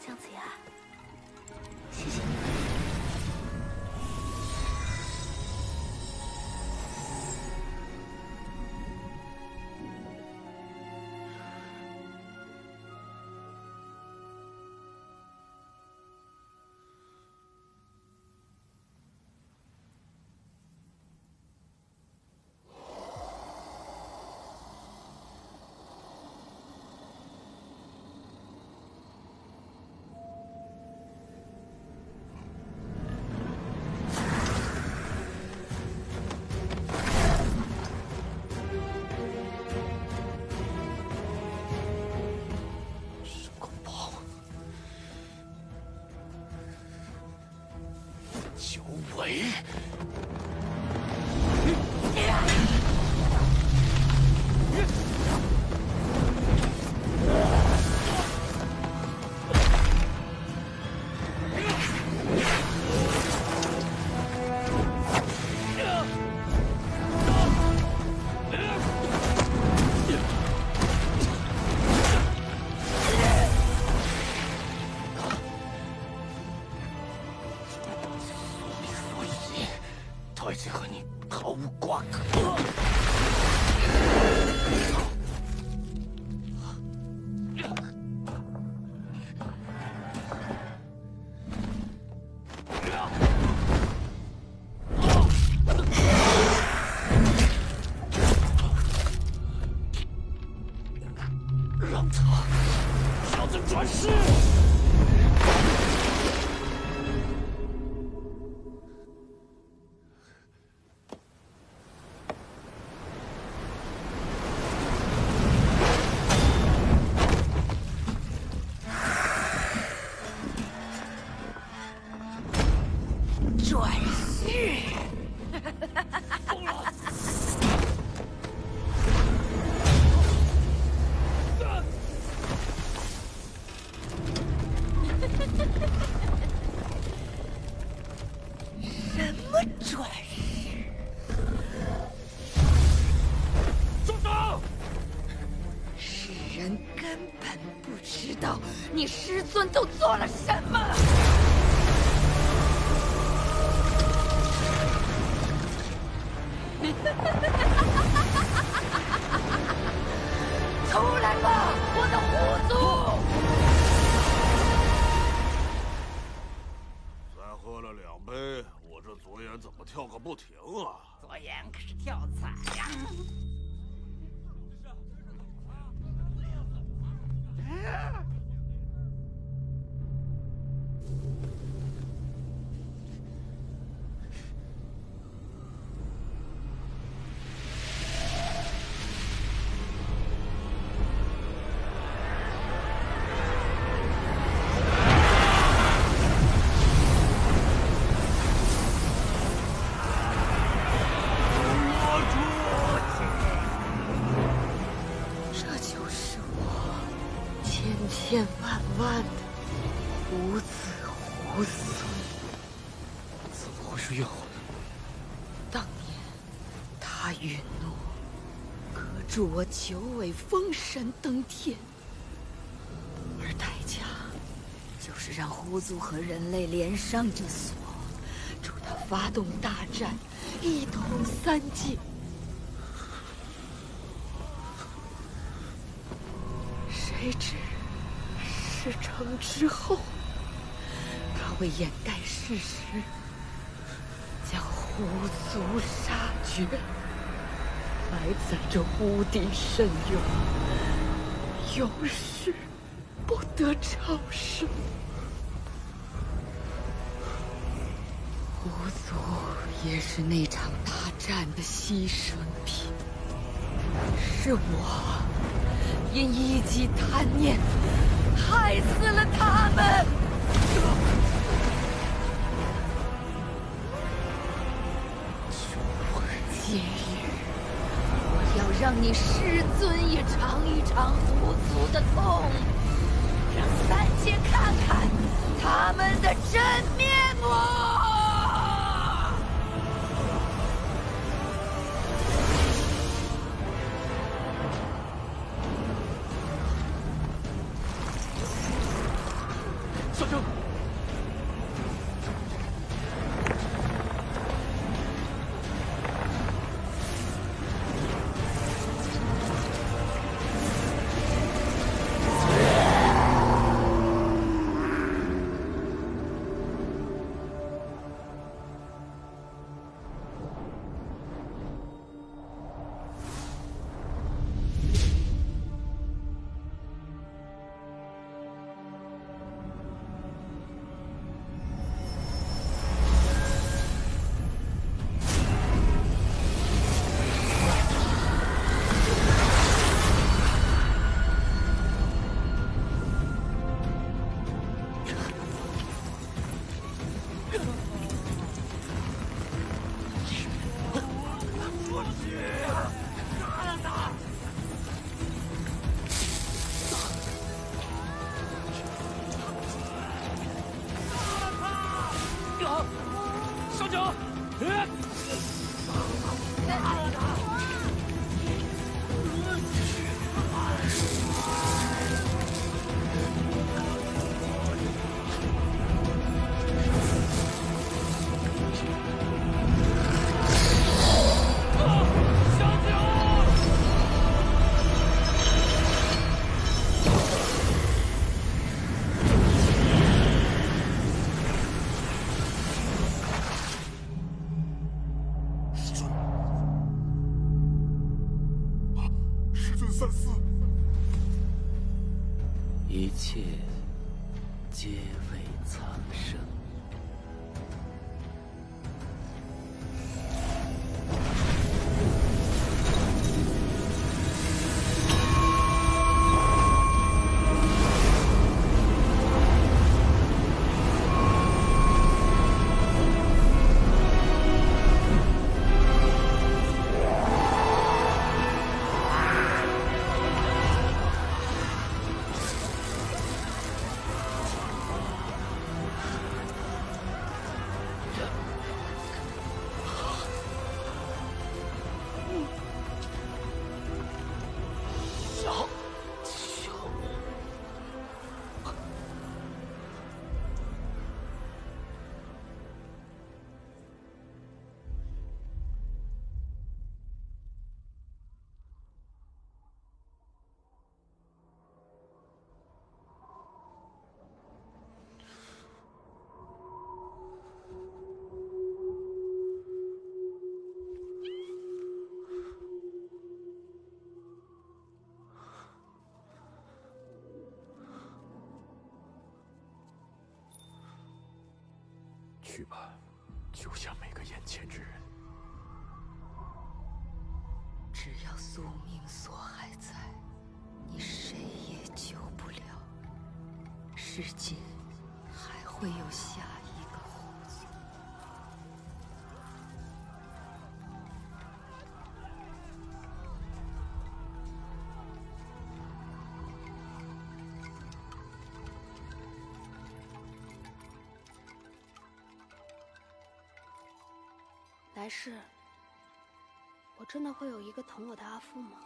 姜子牙，尾。我九尾封神登天，而代价就是让狐族和人类连上这锁，助他发动大战，一统三界。谁知事成之后，他为掩盖事实，将狐族杀绝，埋在这无底深渊，永世不得超生。狐族也是那场大战的牺牲品，是我。因一己贪念，害死了他们。让你师尊也尝一尝狐族的痛，让三界看看他们的真面目。去吧，救下每个眼前之人。只要宿命锁还在，你谁也救不了。世间还会有下是，我真的会有一个疼我的阿父吗？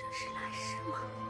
这是来世吗？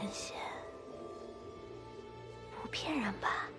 神仙，不骗人吧？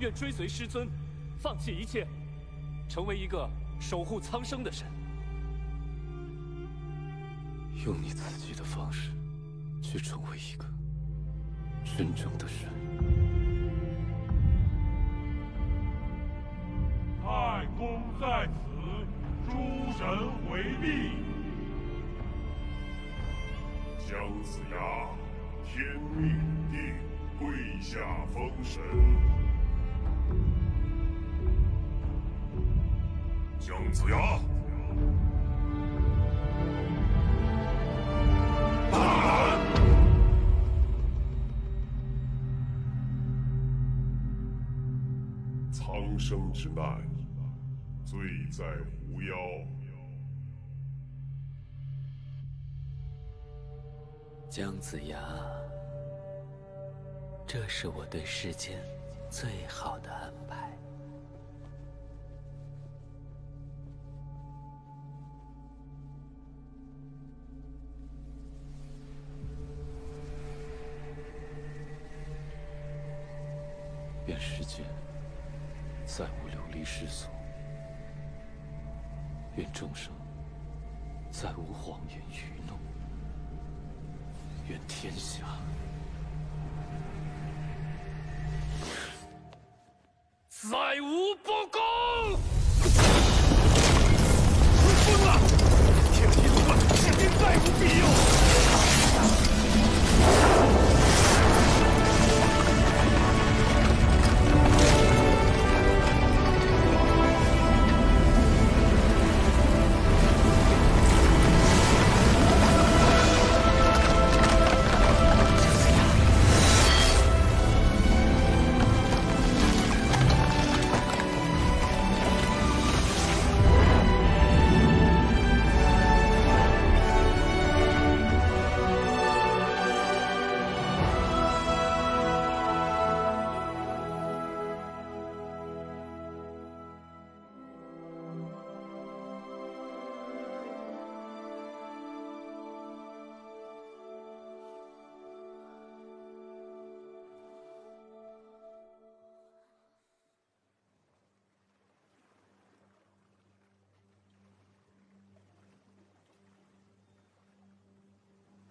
愿追随师尊，放弃一切，成为一个守护苍生的神。用你自己的方式，去成为一个真正的神。太公在此，诸神回避。姜子牙，天命定，跪下封神。姜子牙，大胆！苍生之难，罪在狐妖。姜子牙，这是我对世间最好的安排。愿世间再无流离失所，愿众生再无谎言愚弄，愿天下再无不公！疯了！天梯路断，至今再无庇佑。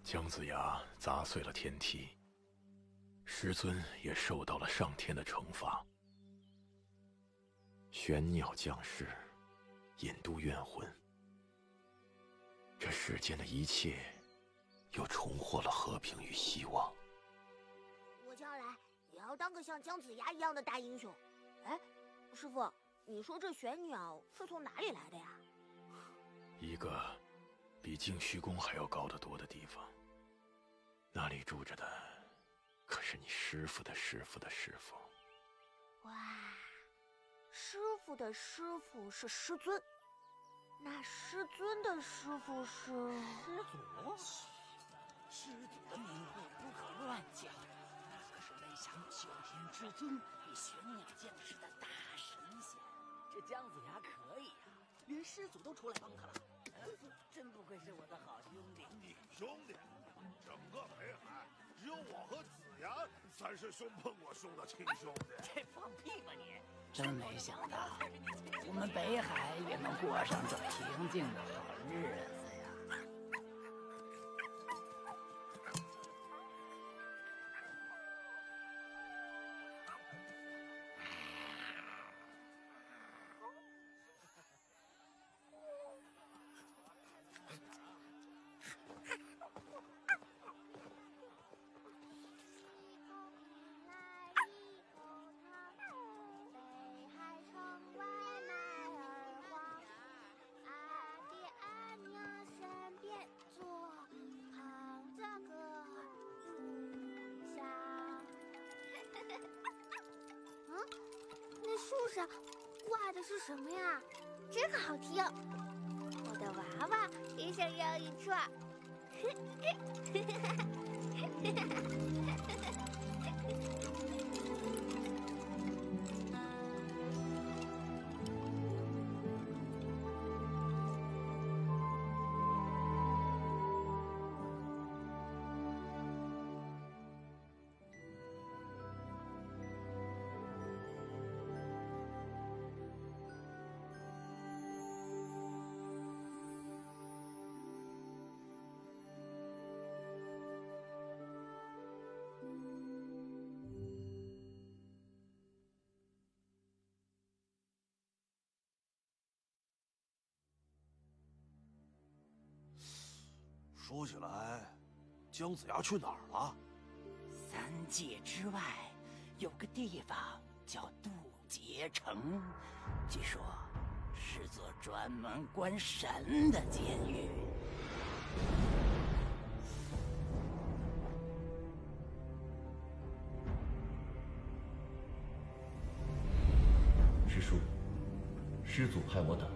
姜子牙砸碎了天梯，师尊也受到了上天的惩罚。玄鸟降世，引渡怨魂，这世间的一切又重获了和平与希望。我将来也要当个像姜子牙一样的大英雄。哎，师傅，你说这玄鸟是从哪里来的呀？一个比净虚宫还要高得多的地方，那里住着的可是你师傅的师傅的师傅。哇，师傅的师傅是师尊，那师尊的师傅是师祖。师祖的名讳不可乱叫，那可是雷响九天之尊与玄鸟降世的大神仙。这姜子牙可以呀、连师祖都出来帮他了，真不愧是我的好兄弟。你兄弟，整个北海只有我和子牙才是兄碰过兄的亲兄弟。这放屁吧你！真没想到，我们北海也能过上这平静的好日子上挂的是什么呀？真好听！我的娃娃也想要一串。说起来，姜子牙去哪儿了？三界之外有个地方叫渡劫城，据说是座专门关神的监狱。师叔，师祖派我等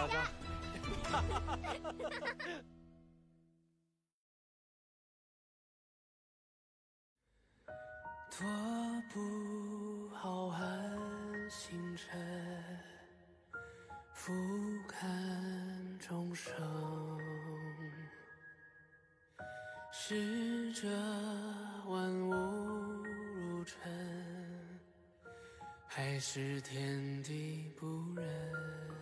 笑佳佳。踱步浩瀚星辰，俯瞰众生，视着万物如尘，还是天地不仁。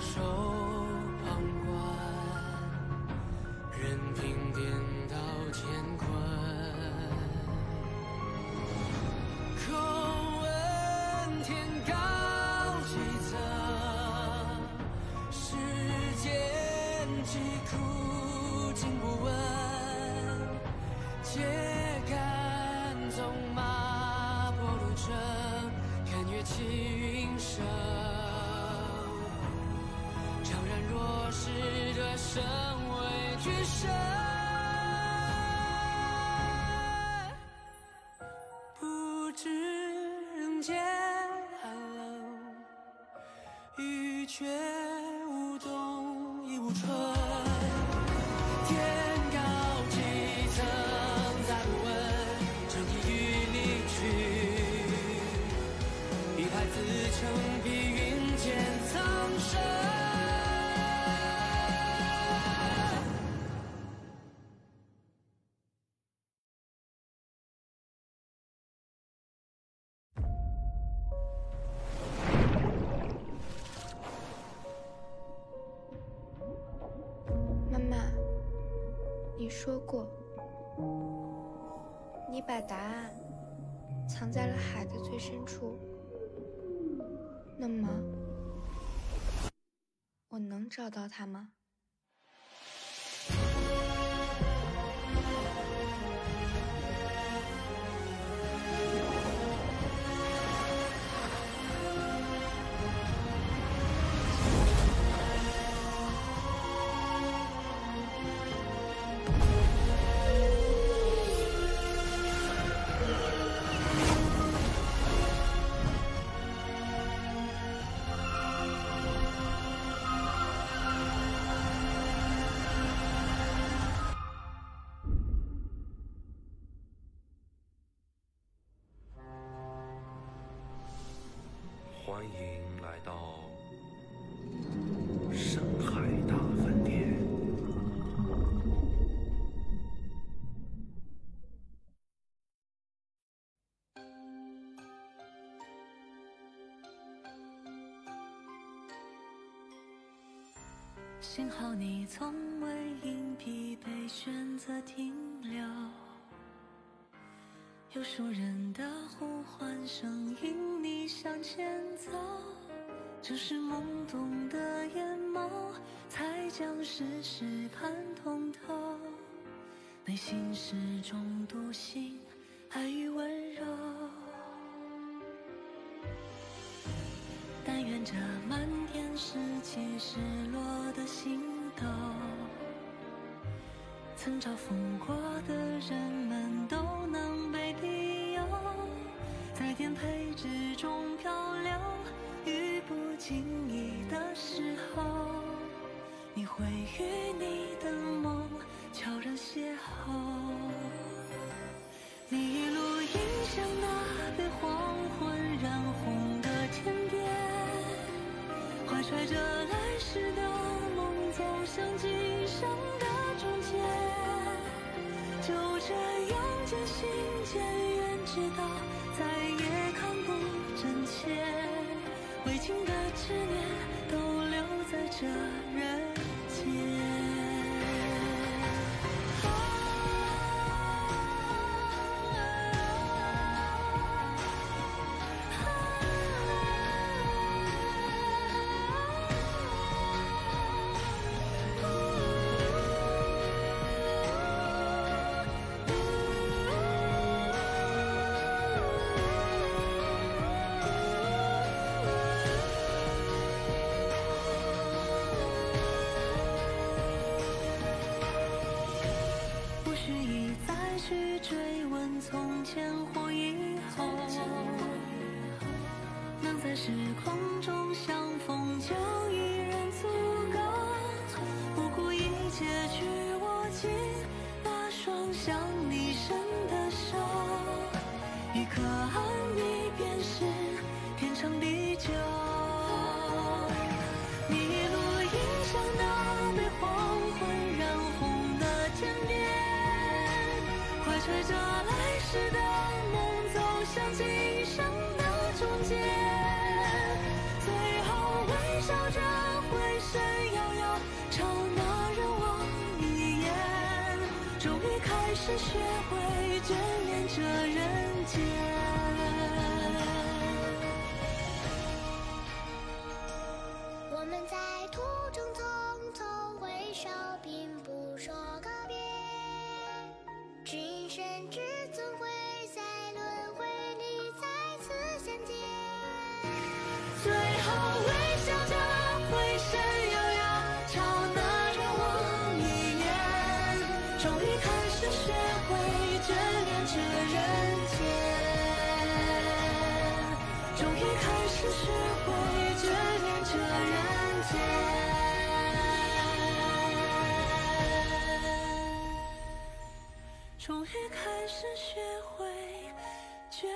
手。说过，你把答案藏在了海的最深处。那么，我能找到它吗？幸好你从未因疲惫选择停留，有熟人的呼唤声引你向前走，正是懵懂的眼眸，才将世事看通透，内心始终笃信爱与温柔。愿这漫天拾起失落的星斗，曾嘲讽过的人们都能被庇佑，在颠沛之中漂流，遇不经意的时候，你会与你的梦悄然邂逅。你一路迎向那被黄揣着来世的梦，走向今生的终结。就这样渐行渐远，直到再也看不真切，未尽的执念都留在这人间。从前或以后，能在时空中相逢就已然足够。不顾一切去握紧那双想你伸的手，一刻安逸便是天长地久。一路迎向那被黄昏染红的天边，快吹着间。最后微笑着回身，遥遥朝那人望一眼，终于开始学会眷恋这终于开始学会眷